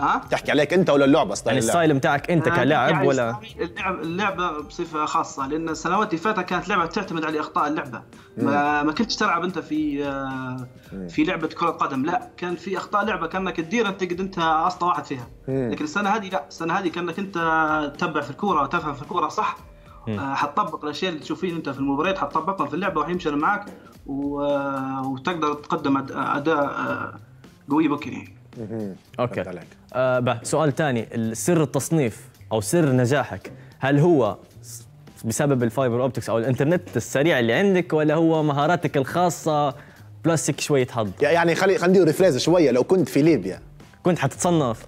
ها؟ تحكي عليك انت ولا اللعبه يعني style اللعبة؟ ال style بتاعك انت آه، كلاعب يعني ولا؟ اللعب اللعبة بصفة خاصة لأن السنوات اللي فاتت كانت لعبة تعتمد على إخطاء اللعبة. ما, ما كنتش تلعب أنت في آه، في لعبة كرة قدم لا. كان في إخطاء لعبة كأنك تدير أنت تقعد أنت أسطى واحد فيها. لكن السنة هذه لا. السنة هذه كأنك أنت تتبع في الكورة وتفهم في الكورة صح. آه، حتطبق الأشياء اللي تشوفين أنت في المباريات حتطبقها في اللعبة وحيمشي معك و... آه، وتقدر تقدم أداء قوي بكري. يعني okay. آه بقى سؤال ثاني سر التصنيف أو سر نجاحك هل هو بسبب ال fiber optics أو الإنترنت السريع اللي عندك ولا هو مهاراتك الخاصة plus هيك شوية حظ؟ يعني خلي خلينا ندير rephrase شوية. لو كنت في ليبيا. كنت حتتصنف؟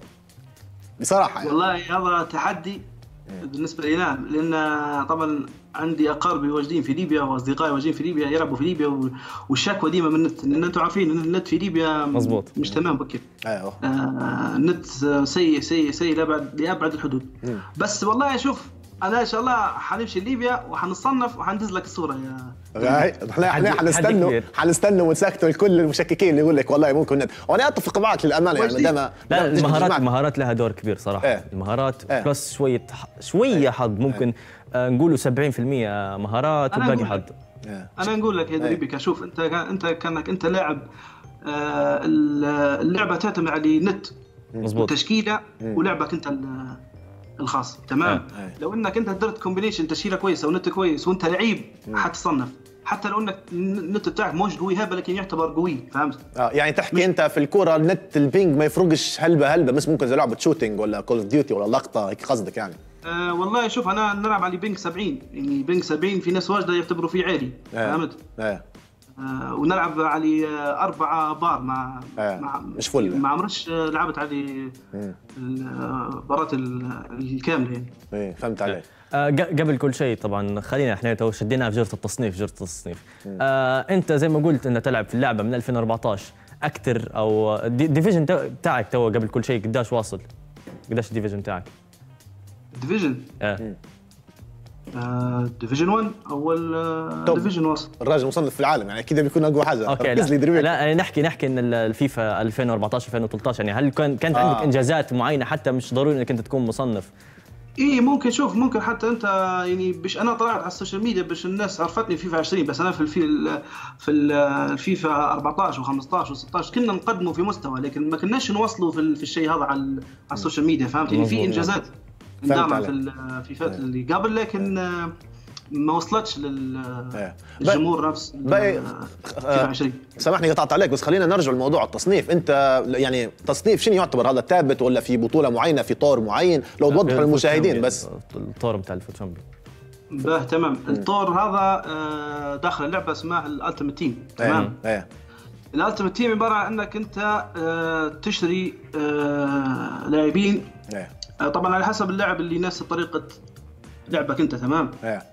بصراحة يعني. والله هذا تحدي بالنسبة لي نعم. لأن طبعا عندي اقاربي واجدين في ليبيا وأصدقائي واجدين في ليبيا يلعبوا في ليبيا والشكوى ديما من النت لأن أنتم عارفين ان النت في ليبيا مزبوط. مش تمام بكير أيوه آه النت سيء سيء سيء لابعد لأبعد الحدود بس والله شوف أنا إن شاء الله حنمشي ليبيا وحنصنف وحندز لك الصورة يا إحنا إحنا حنستنوا. حنستنوا ونسكتوا الكل المشككين اللي يقول لك والله ممكن ند. وأنا أتفق معك للأمانة يعني. دام لا المهارات المهارات لها دور كبير صراحة إيه. المهارات إيه. plus شوية شوية حظ ممكن آه نقولوا 70% مهارات والباقي حظ. أنا نقول لك يا دريبك شوف أنت أنت كأنك أنت لاعب آه، اللعبة تعتمد على نت مزبوط وتشكيله ولعبك أنت ال- الخاص تمام؟ آه. لو إنك أنت درت combination تشكيلة كويسة ونت كويس وأنت لعيب حتصنف. حتى لو إنك النت بتاعك موش قوي هلبة لكن يعتبر قوي فهمت؟ آه يعني تحكي أنت في الكوره ال net ال ping ما يفرقش هلبة هلبة بس ممكن زي لعبة shooting ولا Call of Duty ولا لقطة هيك قصدك يعني. آه والله شوف أنا نلعب على ping 70 يعني ping 70 في ناس واجدة يعتبروا فيه عالي آه. فهمت؟ إيه آه ونلعب على آه، أربعة بار. مع آه، مع مش full. ما عمرش آه، لعبت على المباراة الكاملة يعني. إيه فهمت عليك. آه، ق- قبل كل شيء طبعا خلينا إحنا تو شدينا في جرة التصنيف جرة التصنيف. آه أنت زي ما قلت إنك تلعب في اللعبة من 2014 أكثر أو di- division تو- قبل كل شيء قداش واصل؟ قداش ال division بتاعك division آه. division 1 أول top. division وصل الراجل مصنف في العالم يعني أكيد بيكون أقوى حاجة. أوكي لا, لا يعني نحكي نحكي إن ال- الفيفا 2014 2013 يعني هل كان كانت آه. عندك إنجازات معينة؟ حتى مش ضروري إنك أنت تكون مصنف. إي ممكن شوف ممكن حتى أنت يعني بش أنا طلعت على ال social media باش الناس عرفتني فيفا 20 بس أنا في الفي في ال- الفيفا 14 و15 و16 كنا نقدموا في مستوى لكن ما كناش نوصلوا في, ال- في الشيء هذا على على ال social media فهمت؟ يعني في. إنجازات. عليك. في الفيفات اللي قبل لكن آه، ما وصلتش إيه. الجمهور نفس باي- 20 سامحني قطعت عليك بس خلينا نرجع لموضوع التصنيف. انت يعني تصنيف شنو يعتبر؟ هذا ثابت ولا في بطولة معينة في طور معين؟ لو توضح للمشاهدين بس. الطور بتاع ال FUT Champion باه تمام الطور هذا آه، داخل اللعبة اسمها ال Ultimate Team تمام؟ إيه. ال Ultimate Team عبارة عن إنك أنت آه، تشتري آه، لاعبين إيه. آه، طبعا على حسب اللاعب اللي يناسب طريقة لعبك أنت تمام؟ إيه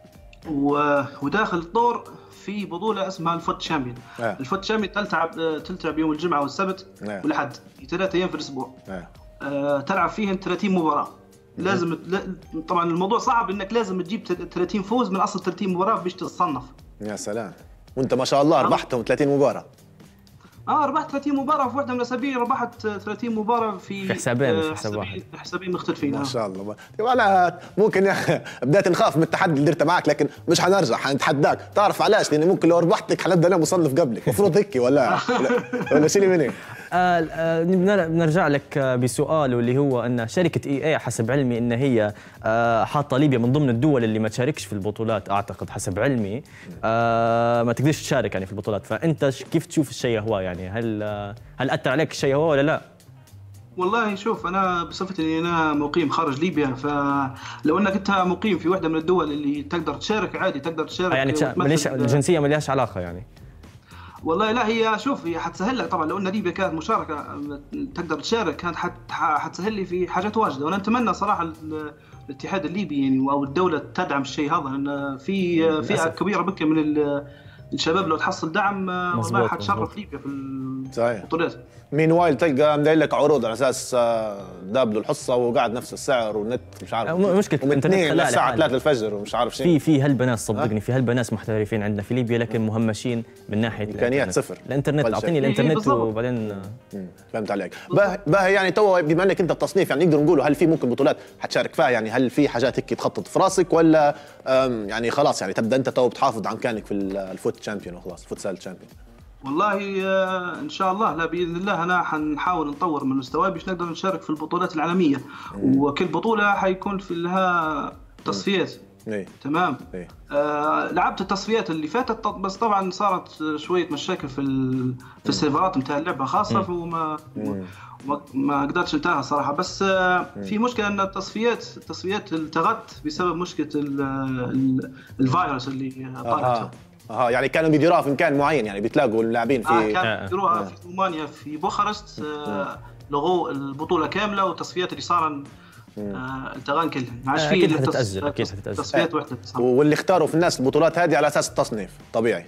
و- وداخل الطور في بطولة اسمها ال FUT Champions. آه. ال FUT Champions تلعب آه، تلعب يوم الجمعة والسبت آه. والأحد ثلاثة أيام في الأسبوع. إيه آه، تلعب فيهم 30 مباراة. لازم لا- طبعا الموضوع صعب إنك لازم تجيب 30 فوز من أصل 30 مباراة باش تتصنف. يا سلام. وأنت ما شاء الله ربحتهم 30 مباراة. آه ربحت 30 مباراة في واحدة من الأسابيع ربحت 30 مباراة في في حسابين، مش آه، حساب واحد. حسابين- مختلفين ما آه. شاء الله. طيب أنا ممكن يا أخي بديت نخاف من التحدي اللي درته معك لكن مش حنرجع حنتحداك. تعرف علاش؟ لأني ممكن لو ربحت لك حنبدأ أنا مصنف قبلك. المفروض هيك ولا؟ ولا, ولا شيلي مني آه، آه، بنرجع لك آه، بسؤال واللي هو أن شركة إي اي حسب علمي إن هي آه، حاطة ليبيا من ضمن الدول اللي ما تشاركش في البطولات أعتقد حسب علمي آه، ما تقدرش تشارك يعني في البطولات. فأنت كيف تشوف الشيء هو يعني؟ هل آه، هل أثر عليك الشيء هو ولا لا؟ والله شوف أنا بصفتي إني أنا مقيم خارج ليبيا. فلو أنك أنت مقيم في واحدة من الدول اللي تقدر تشارك عادي تقدر تشارك آه، يعني ماليش الجنسية ما لهاش علاقة يعني. والله لا هي شوف هي حتسهل لك طبعا لو إن ليبيا كانت مشاركة تقدر تشارك كانت حت حتسهل لي في حاجات واجدة وأنا أتمنى صراحة ال- الاتحاد الليبي يعني أو الدولة تدعم الشيء هذا لأن في فئة. كبيرة بك من الشباب لو تحصل دعم والله مظبوط، حتشرف. ليبيا في صحيح. البطولات مين وايل تلقى مداير لك عروض على أساس آه، داب له الحصة وقاعد نفس السعر والنت مش عارف آه، م- مشكلة ومن الإنترنت 2 خلاها للساعه لحالها. 3 الفجر ومش عارف شيء في في هالبناس صدقني في هالبناس محترفين عندنا في ليبيا لكن مهمشين من ناحية الإنترنت. صفر. الإنترنت أعطيني. الإنترنت إيه، بالضبط. وبعدين آه، فهمت عليك باه يعني تو بما إنك أنت التصنيف يعني نقدر نقول هل في ممكن بطولات حتشارك فيها يعني هل في حاجات هيك تخطط في راسك ولا يعني خلاص يعني تبدأ أنت تو بتحافظ على مكانك في ال- الفوت تشامبيون وخلاص فوتسال تشامبيون والله آه، إن شاء الله لا بإذن الله أنا حنحاول نطور من مستواي باش نقدر نشارك في البطولات العالمية. وكل بطولة حيكون في لها تصفيات. إي. تمام. إي. آه لعبت التصفيات اللي فاتت بس طبعا صارت شوية مشاكل في. في السيرفرات نتاع اللعبة خاصة وما ما قدرتش انتهى صراحة. بس آه في مشكلة إن التصفيات التصفيات التغت بسبب مشكلة ال... ال... الفيروس اللي طارت. أها أها يعني كانوا بيديروها في مكان معين يعني بيتلاقوا اللاعبين آه في آه. كان يديروها في رومانيا في بوخارست آه لغوا البطولة كاملة والتصفيات اللي آه التغان كلها ما عادش آه، في تص- حتتأجل، أكيد حتتأجل. تصفيات واحدة صار. واللي اختاروا في الناس البطولات هذه على أساس التصنيف طبيعي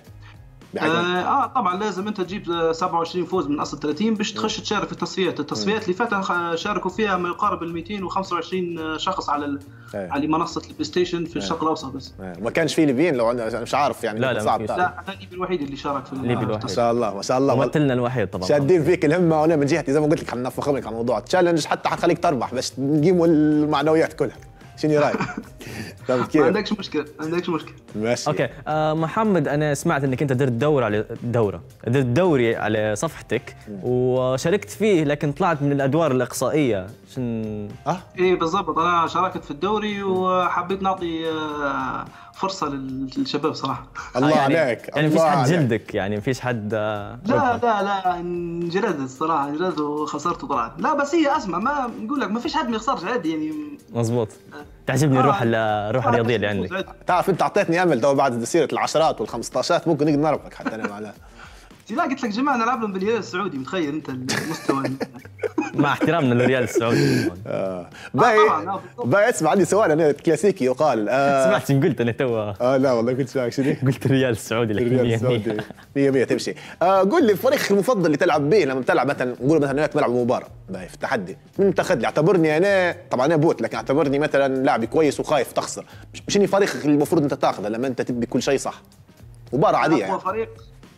آه, آه طبعا لازم أنت تجيب آه، 27 فوز من أصل 30 باش تخش تشارك في التصفيات، التصفيات اللي فاتت شاركوا فيها ما يقارب ال 225 شخص على ال... إيه. على منصة البلاي ستيشن في الشرق الأوسط بس. آه، ما كانش في ليبيين لو عندنا مش عارف يعني لا، لا، صعب. لا أنا ليبي الوحيد اللي شارك في ليبي الوحيد. ما. شاء الله ما شاء الله ممثلنا الوحيد طبعا شادين فيك الهمة وأنا من جهتي زي ما قلت لك حنفخم لك على موضوع ال challenge حتى حتخليك تربح باش نقيموا المعنويات كلها شنو رايك؟ فهمت ما؟ عندكش مشكلة ما عندكش مشكلة. ماشي okay آه محمد أنا سمعت إنك أنت درت دورة على دورة درت دوري على صفحتك وشاركت فيه لكن طلعت من الأدوار الإقصائية شن أه إيه بالضبط أنا شاركت في الدوري وحبيت نعطي آه، فرصة لل- للشباب صراحة. الله آه، يعني عليك يعني الله فيش حد عليك. جلدك يعني فيش حد آه، لا. لا لا انجلدت الصراحة انجلدت وخسرت وطلعت لا بس هي أسمع ما نقول لك ما فيش حد ما يخسرش عادي يعني مظبوط تعجبني آه. الروح ال- الروح الرياضية اللي عندك تعرف أنت أعطيتني أمل تو بعد سيره العشرات والخمسطاشات ممكن نقدر نربحك حتى أنا معناها لا قلت لك جماعة نلعب لهم بالهلال السعودي متخيل أنت المستوى مع احترامنا للريال السعودي. آه. باي طبعاً، آه،. باي اسمع عندي سؤال أنا كلاسيكي يقال آه. سمعت شن قلت أنا توا آه لا والله كنت سامعك شنو قلت الريال السعودي لكن الريال مية السعودي. مية. 100 100 تمشي. آه قول لي فريقك المفضل اللي تلعب به لما بتلعب مثلا نقول مثلا إنك تلعب مباراة. باي في التحدي مين تاخذ لي؟ اعتبرني أنا طبعا أنا بوت لكن اعتبرني مثلا لاعب كويس وخايف تخسر. مش- شنو فريقك المفروض أنت تاخذه لما أنت تبي كل شيء صح. مباراة عادية أقوى يعني. فريق.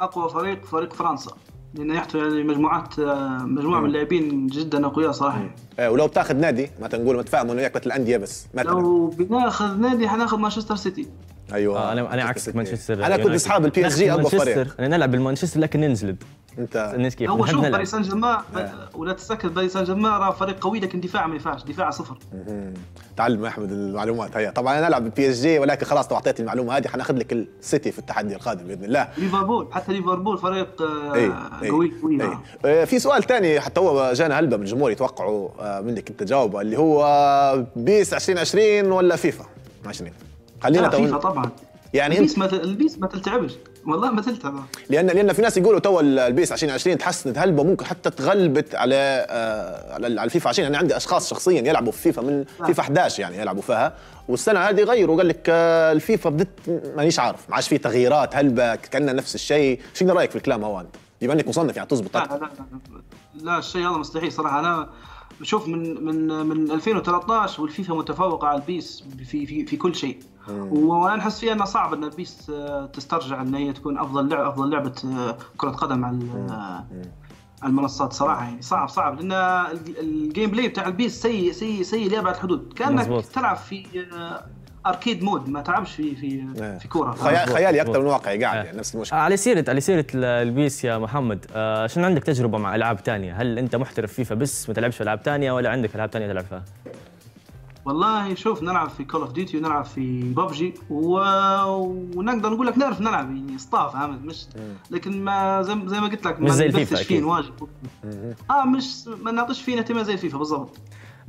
أقوى فريق فريق فرنسا. لأنه يحتوي على مجموعات آه، مجموعة من اللاعبين جدا أقوياء صراحة. آه ولو بتاخذ نادي مثلا نقول متفاهم إنه مثل الأندية بس مثلا لو بناخذ نادي حناخذ مانشستر سيتي. أيوه. آه، أنا أنا عكسك مانشستر. أنا كنت. أصحاب ال PSG أقوى مانشستر. فريق أنا نلعب بالمانشستر لكن ننجلد انت الناس كيف؟ هو شوف. باريس سان جيرمان ولا تستكد باريس سان جيرمان راه فريق قوي لكن دفاع ما ينفعش دفاع صفر. تعلم يا أحمد المعلومات. هي طبعا أنا ألعب بال PSG ولكن خلاص تو أعطيتني المعلومة هذه حناخذ لك السيتي في التحدي القادم بإذن الله. ليفربول حتى ليفربول فريق آه، قوي قوي. آه، في سؤال ثاني حتى هو جانا هلبة من الجمهور يتوقعوا آه، منك أنت تجاوبه اللي هو بيس 2020 ولا فيفا؟ 20 خلينا فيفا طبعا. يعني أنت البيس ما ت- البيس ما تلتعبش. والله ما تلتعب لأن لأن في ناس يقولوا تو البيس 2020 تحسنت. هلبة ممكن حتى تغلبت على آه، على الفيفا 20 أنا عندي أشخاص شخصيا يلعبوا في فيفا من فيفا 11 يعني يلعبوا فيها. والسنة هذه غيروا. قال لك آه، الفيفا بدت مانيش عارف. ما عادش في تغييرات هلبة كان نفس الشيء. شنو رأيك في الكلام هو انت بما انك مصنف يعني تزبط. لا لا, لا, لا. الشيء هذا مستحيل صراحة. أنا شوف من من من 2013 والفيفا متفوقة على البيس في في في كل شيء. وأنا نحس فيها انه صعب إن بيس آه، تسترجع إن هي تكون أفضل لعبه أفضل لعبة آه، كرة قدم على ال- آه، على المنصات صراحة يعني صعب صعب لأن ال- ال gameplay بتاع البيس سيء سيء سيء لابعد الحدود كأنك مزبوط. تلعب في آه، arcade mode ما تلعبش في في. في كورة خيال- خيالي أكثر. من واقعي قاعد آه. يعني نفس المشكلة على سيرة على سيرة ال- البيس يا محمد آه، شنو عندك تجربة مع ألعاب تانية؟ هل أنت محترف فيفا بس ما تلعبش ألعاب تانية ولا عندك ألعاب تانية تلعب فيها؟ والله شوف نلعب في كول اوف ديوتي ونلعب في ببجي و... ونقدر نقول لك نعرف نلعب يعني stuff فهمت مش لكن ما زي, زي ما قلت لك مش ما زي نبثش الفيفا فيه أكيد. واجد. آه مش ما نعطيش فيه اهتمام زي الفيفا بالضبط.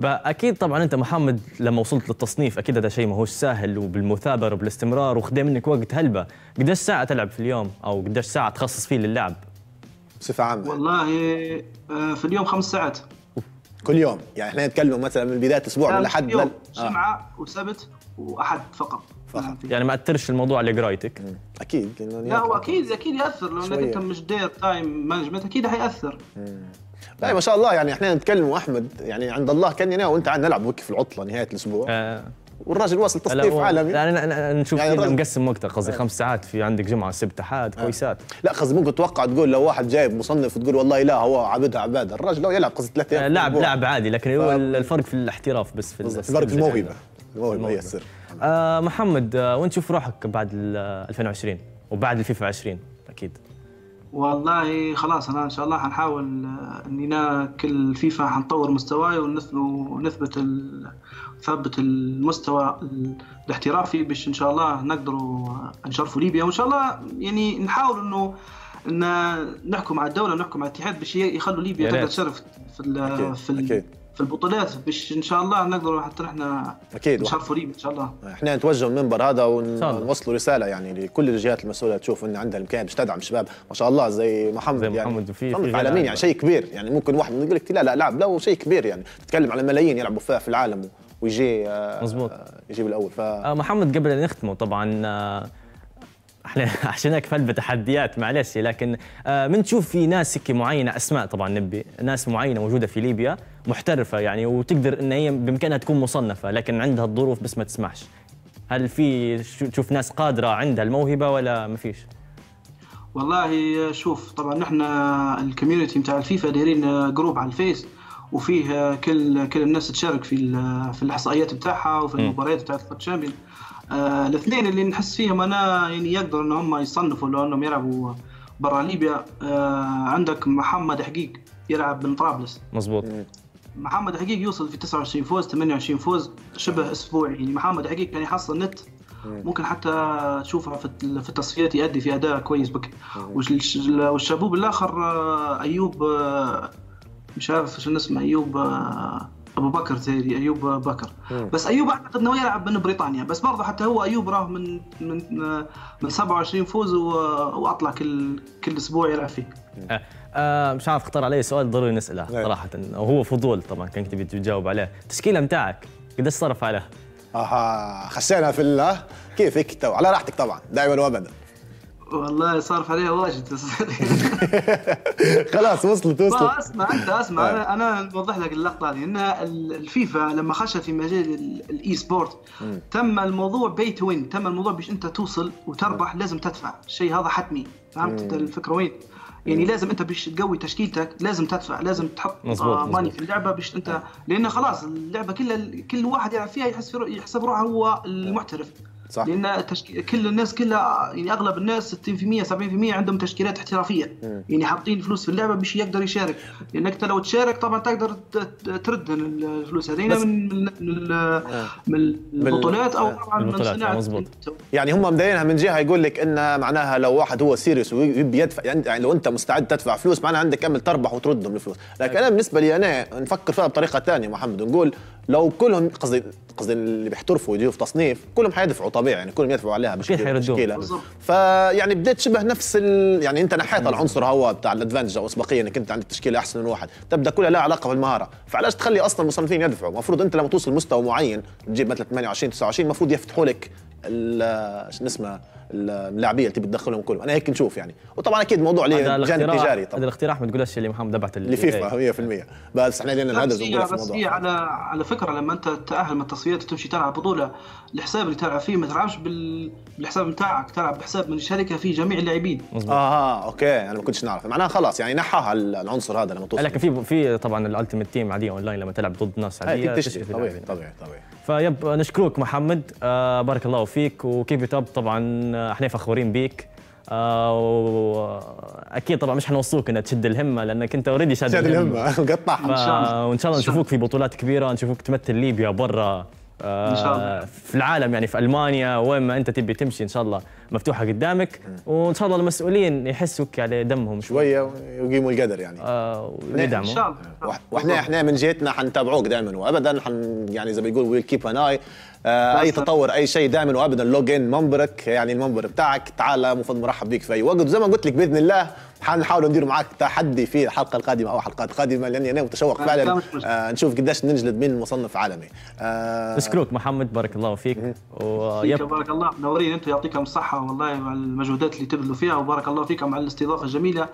أكيد طبعا أنت محمد لما وصلت للتصنيف أكيد هذا شيء ما هوش سهل وبالمثابرة وبالاستمرار وخذ منك وقت هلبة. قديش ساعة تلعب في اليوم؟ أو قديش ساعة تخصص فيه للعب؟ بصفة عامة. والله آه في اليوم خمس ساعات. كل يوم. يعني إحنا نتكلم مثلا من بداية مش لحد يوم. لل- آه. جمعه وسبت وأحد فقط. فقط. يعني ما أثرش الموضوع على قرايتك؟ أكيد. لا هو أكيد أكيد يأثر. لو إنك. أنت مش داير time management أكيد حيأثر. لا ما شاء الله. يعني إحنا نتكلم احمد يعني عند الله كان أنا وأنت قاعد نلعب وقت في العطلة نهاية الأسبوع. آه. والراجل واصل تصنيف عالمي. أنا نشوف يعني يعني الرجل- مقسم وقتك قصدي خمس ساعات في عندك جمعة سبت أحد كويسات. لا قصدي ممكن تتوقع تقول لو واحد جايب مصنف وتقول والله لا هو عبدها عباده الراجل لو يلعب قصدي ثلاث أيام آه في لاعب. لاعب عادي لكن هو ف- الفرق في الاحتراف بس في بالضبط ال skills فرق اللي الموهبة. الموهبة هي. السر آه محمد آه وين تشوف روحك بعد ال 2020 وبعد الفيفا 20 أكيد. والله خلاص أنا إن شاء الله حنحاول آه، اننا كل فيفا حنطور مستواي ونث- ونثبت نثبت المستوى ال- الاحترافي باش إن شاء الله نقدروا نشرفوا ليبيا وإن شاء الله يعني نحاول إنه إن نحكم على الدولة ونحكم على الاتحاد باش يخلوا ليبيا يا تقدر. تشرف في ال- في ال-. في البطولات باش إن شاء الله نقدروا حتى إحنا أكيد نشرفوا ليبيا إن شاء الله إحنا نتوجه من المنبر هذا. ونوصلوا رسالة يعني لكل الجهات المسؤولة تشوف إن عندها الامكانيات باش تدعم الشباب ما شاء الله زي محمد زي يعني محمد وفي- محمد في غير عالميا يعني. شيء كبير يعني ممكن واحد يقول لك لا لا لاعب لا شيء كبير يعني تتكلم على ملايين يلعبوا فيها في العالم ويجي آه، مزبوط. آه، يجيب الأول ف آه محمد قبل أن نختمه طبعا إحنا عشان هيك فل بتحديات معلش لكن من تشوف في ناس هيك معينة أسماء طبعا نبي ناس معينة موجودة في ليبيا محترفة يعني وتقدر إن هي بإمكانها تكون مصنفة لكن عندها الظروف بس ما تسمحش هل في شو- تشوف ناس قادرة عندها الموهبة ولا ما فيش؟ والله شوف طبعا نحن ال community بتاع الفيفا دايرين group على الفيس وفيه كل كل الناس تشارك في ال- في الإحصائيات بتاعها وفي المباريات بتاعت ال FUT Champions آه الاثنين اللي نحس فيهم أنا يعني يقدروا إن هم يصنفوا لو انهم يلعبوا برا ليبيا. آه عندك محمد حقيق يلعب من طرابلس. مزبوط محمد حقيق يوصل في 29 فوز 28 فوز شبه أسبوعي. يعني محمد حقيق كان يحصل نت. ممكن حتى تشوفه في في التصفيات يؤدي في أداء كويس بك. والش- والشابوب الآخر آه، أيوب آه، مش عارف شو اسمه أيوب آه، أبو بكر تيري أيوب بكر. بس أيوب أعتقد إنه يلعب من بريطانيا. بس برضه حتى هو أيوب راه من من آه، من 27 فوز و- وأطلع كل كل أسبوع يلعب فيه. آه آه مش عارف اختار عليه سؤال ضروري نسأله أي. صراحة. وهو فضول طبعا كان تبي تجاوب عليه. التشكيله متاعك قديش صرف عليه؟ أها خشينا في الله كيف هيك تو على راحتك طبعا دائما وابدا. والله صارف عليها واجد. خلاص وصلت وصلت. أسمع أنت أسمع. أنا أنا بوضح لك اللقطة هذه. ان ال- الفيفا لما خشت في مجال ال- ال e-sport تم الموضوع pay to win تم الموضوع باش أنت توصل وتربح لازم تدفع. الشيء هذا حتمي. فهمت الفكرة وين؟ يعني لازم أنت باش تقوي تشكيلتك لازم تدفع لازم تحط مزبوط، آه ماني مزبوط. في اللعبة باش أنت. لأن خلاص اللعبة كلها كل واحد يلعب فيها يحس في يحسب روحه هو المحترف. صح. لأن تشك... كل الناس كلها يعني أغلب الناس 60% 70% عندهم تشكيلات احترافية. يعني حاطين فلوس في اللعبة باش يقدر يشارك. لأنك أنت لو تشارك طبعا تقدر ترد الفلوس هذه. بس- من من من, من البطولات أو طبعا من صناعة مزبوط. يعني هم مدينها من جهة يقول لك إن معناها لو واحد هو سيريس ويبي يدفع يعني يعني لو أنت مستعد تدفع فلوس معناها عندك امل تربح وتردهم الفلوس. لكن أنا بالنسبة لي أنا نفكر فيها بطريقة ثانية محمد. نقول لو كلهم قصدي قصدي اللي بيحترفوا يجوا في تصنيف كلهم حيدفعوا طبيعي يعني كلهم يدفعوا عليها حيردوها. تشكيله. فيعني بديت شبه نفس ال... يعني انت نحيت العنصر هو بتاع الأدفانتج أو اسبقيه إنك أنت عندك تشكيلة أحسن من واحد تبدأ كلها لها علاقة بالمهارة فعلاش تخلي أصلا المصنفين يدفعوا المفروض أنت لما توصل مستوى معين تجيب مثلا 28 29 المفروض يفتحوا لك ال- شو اسمه اللاعبيه اللي تبي تدخلهم كلهم. أنا هيك نشوف يعني. وطبعا أكيد موضوع هذا ليه جانب الاختراع تجاري هذا طبعا الاختراع ما تقولش اللي محمد دبعت لفيفا 100% بس إحنا لنا هي نقولها في بس هي الموضوع. على على فكرة لما أنت تتاهل من التصفيات وتمشي تلعب بطولة الحساب اللي تلعب فيه ما تلعبش بال... بالحساب بتاعك. تلعب بحساب من الشركة فيه جميع اللاعبين. مظبوط. آه okay. أنا ما كنتش نعرف. معناها خلاص يعني نحاها العنصر هذا لما توصل. لكن في في طبعا ال Ultimate Team عاديه أونلاين لما تلعب ضد ناس هاي عادية طبيعي. طبيعي طبيعي. طيب نشكرك محمد. آه بارك الله فيك و keep up طبعا آه، إحنا فخورين بيك. آه وأكيد طبعا مش حنوصوك إنك تشد الهمة لأنك أنت already شاد الهمة. قطعها الله. وان شاء الله نشوفوك في بطولات كبيرة نشوفوك تمثل ليبيا برا. آه، إن شاء الله. في العالم يعني في ألمانيا وين ما أنت تبي تمشي إن شاء الله مفتوحة قدامك. وإن شاء الله المسؤولين يحسوك على دمهم شوي. شوية ويقيموا القدر يعني. آه ان ويدعموا. شاء الله. وإحنا إحنا من جهتنا حنتابعوك دائما وابدا حن يعني زي ما بيقول we'll keep an eye أي بس- تطور أي شيء دائما وابدا Log In منبرك يعني المنبر بتاعك تعال مفضل مرحب بيك في أي وقت. وزي ما قلت لك بإذن الله حنحاول ندير معك تحدي في الحلقة القادمة أو حلقات قادمة لأني أنا متشوق آه، فعلا. آه نشوف قديش ننجلد من مصنف عالمي. آه نشكرك محمد بارك الله فيك. keep up. بارك الله. منورين أنتم يعطيكم الصحة والله على المجهودات اللي تبذلوا فيها وبارك الله فيكم على الاستضافة الجميلة.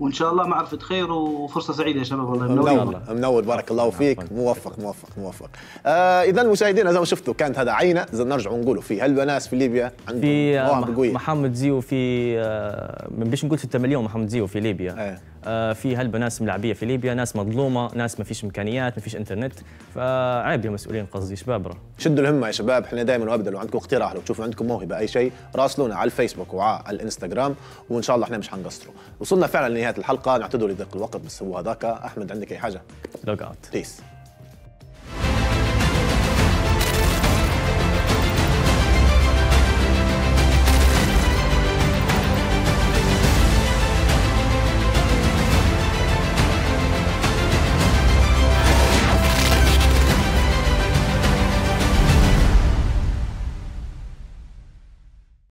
وإن شاء الله معرفة خير وفرصة سعيدة يا شباب والله. منورين منور منور. بارك الله فيك. موفق موفق موفق. آه اذا مشاهدينا زي ما شفتوا كانت هذا عينة زي نرجع ونقولوا في هالبناس في ليبيا عندهم في آه، مواهب قوية. محمد زيو في آه، من بيش نقول 6 مليون محمد زيو في ليبيا. إيه. آه، في هلبة ناس ملاعبيه في ليبيا ناس مظلومة ناس ما فيش إمكانيات ما فيش إنترنت. فعيب يا مسؤولين قصدي شباب راه. شدوا الهمه يا شباب إحنا دائما وابدا لو عندكم اقتراح. لو تشوفوا عندكم موهبة أي شيء راسلونا على الفيسبوك وعلى الإنستغرام وإن شاء الله إحنا مش حنقصروا. وصلنا فعلا لنهاية الحلقة. نعتذر لضيق الوقت بس هو هذاك. أحمد عندك أي حاجة؟ log out peace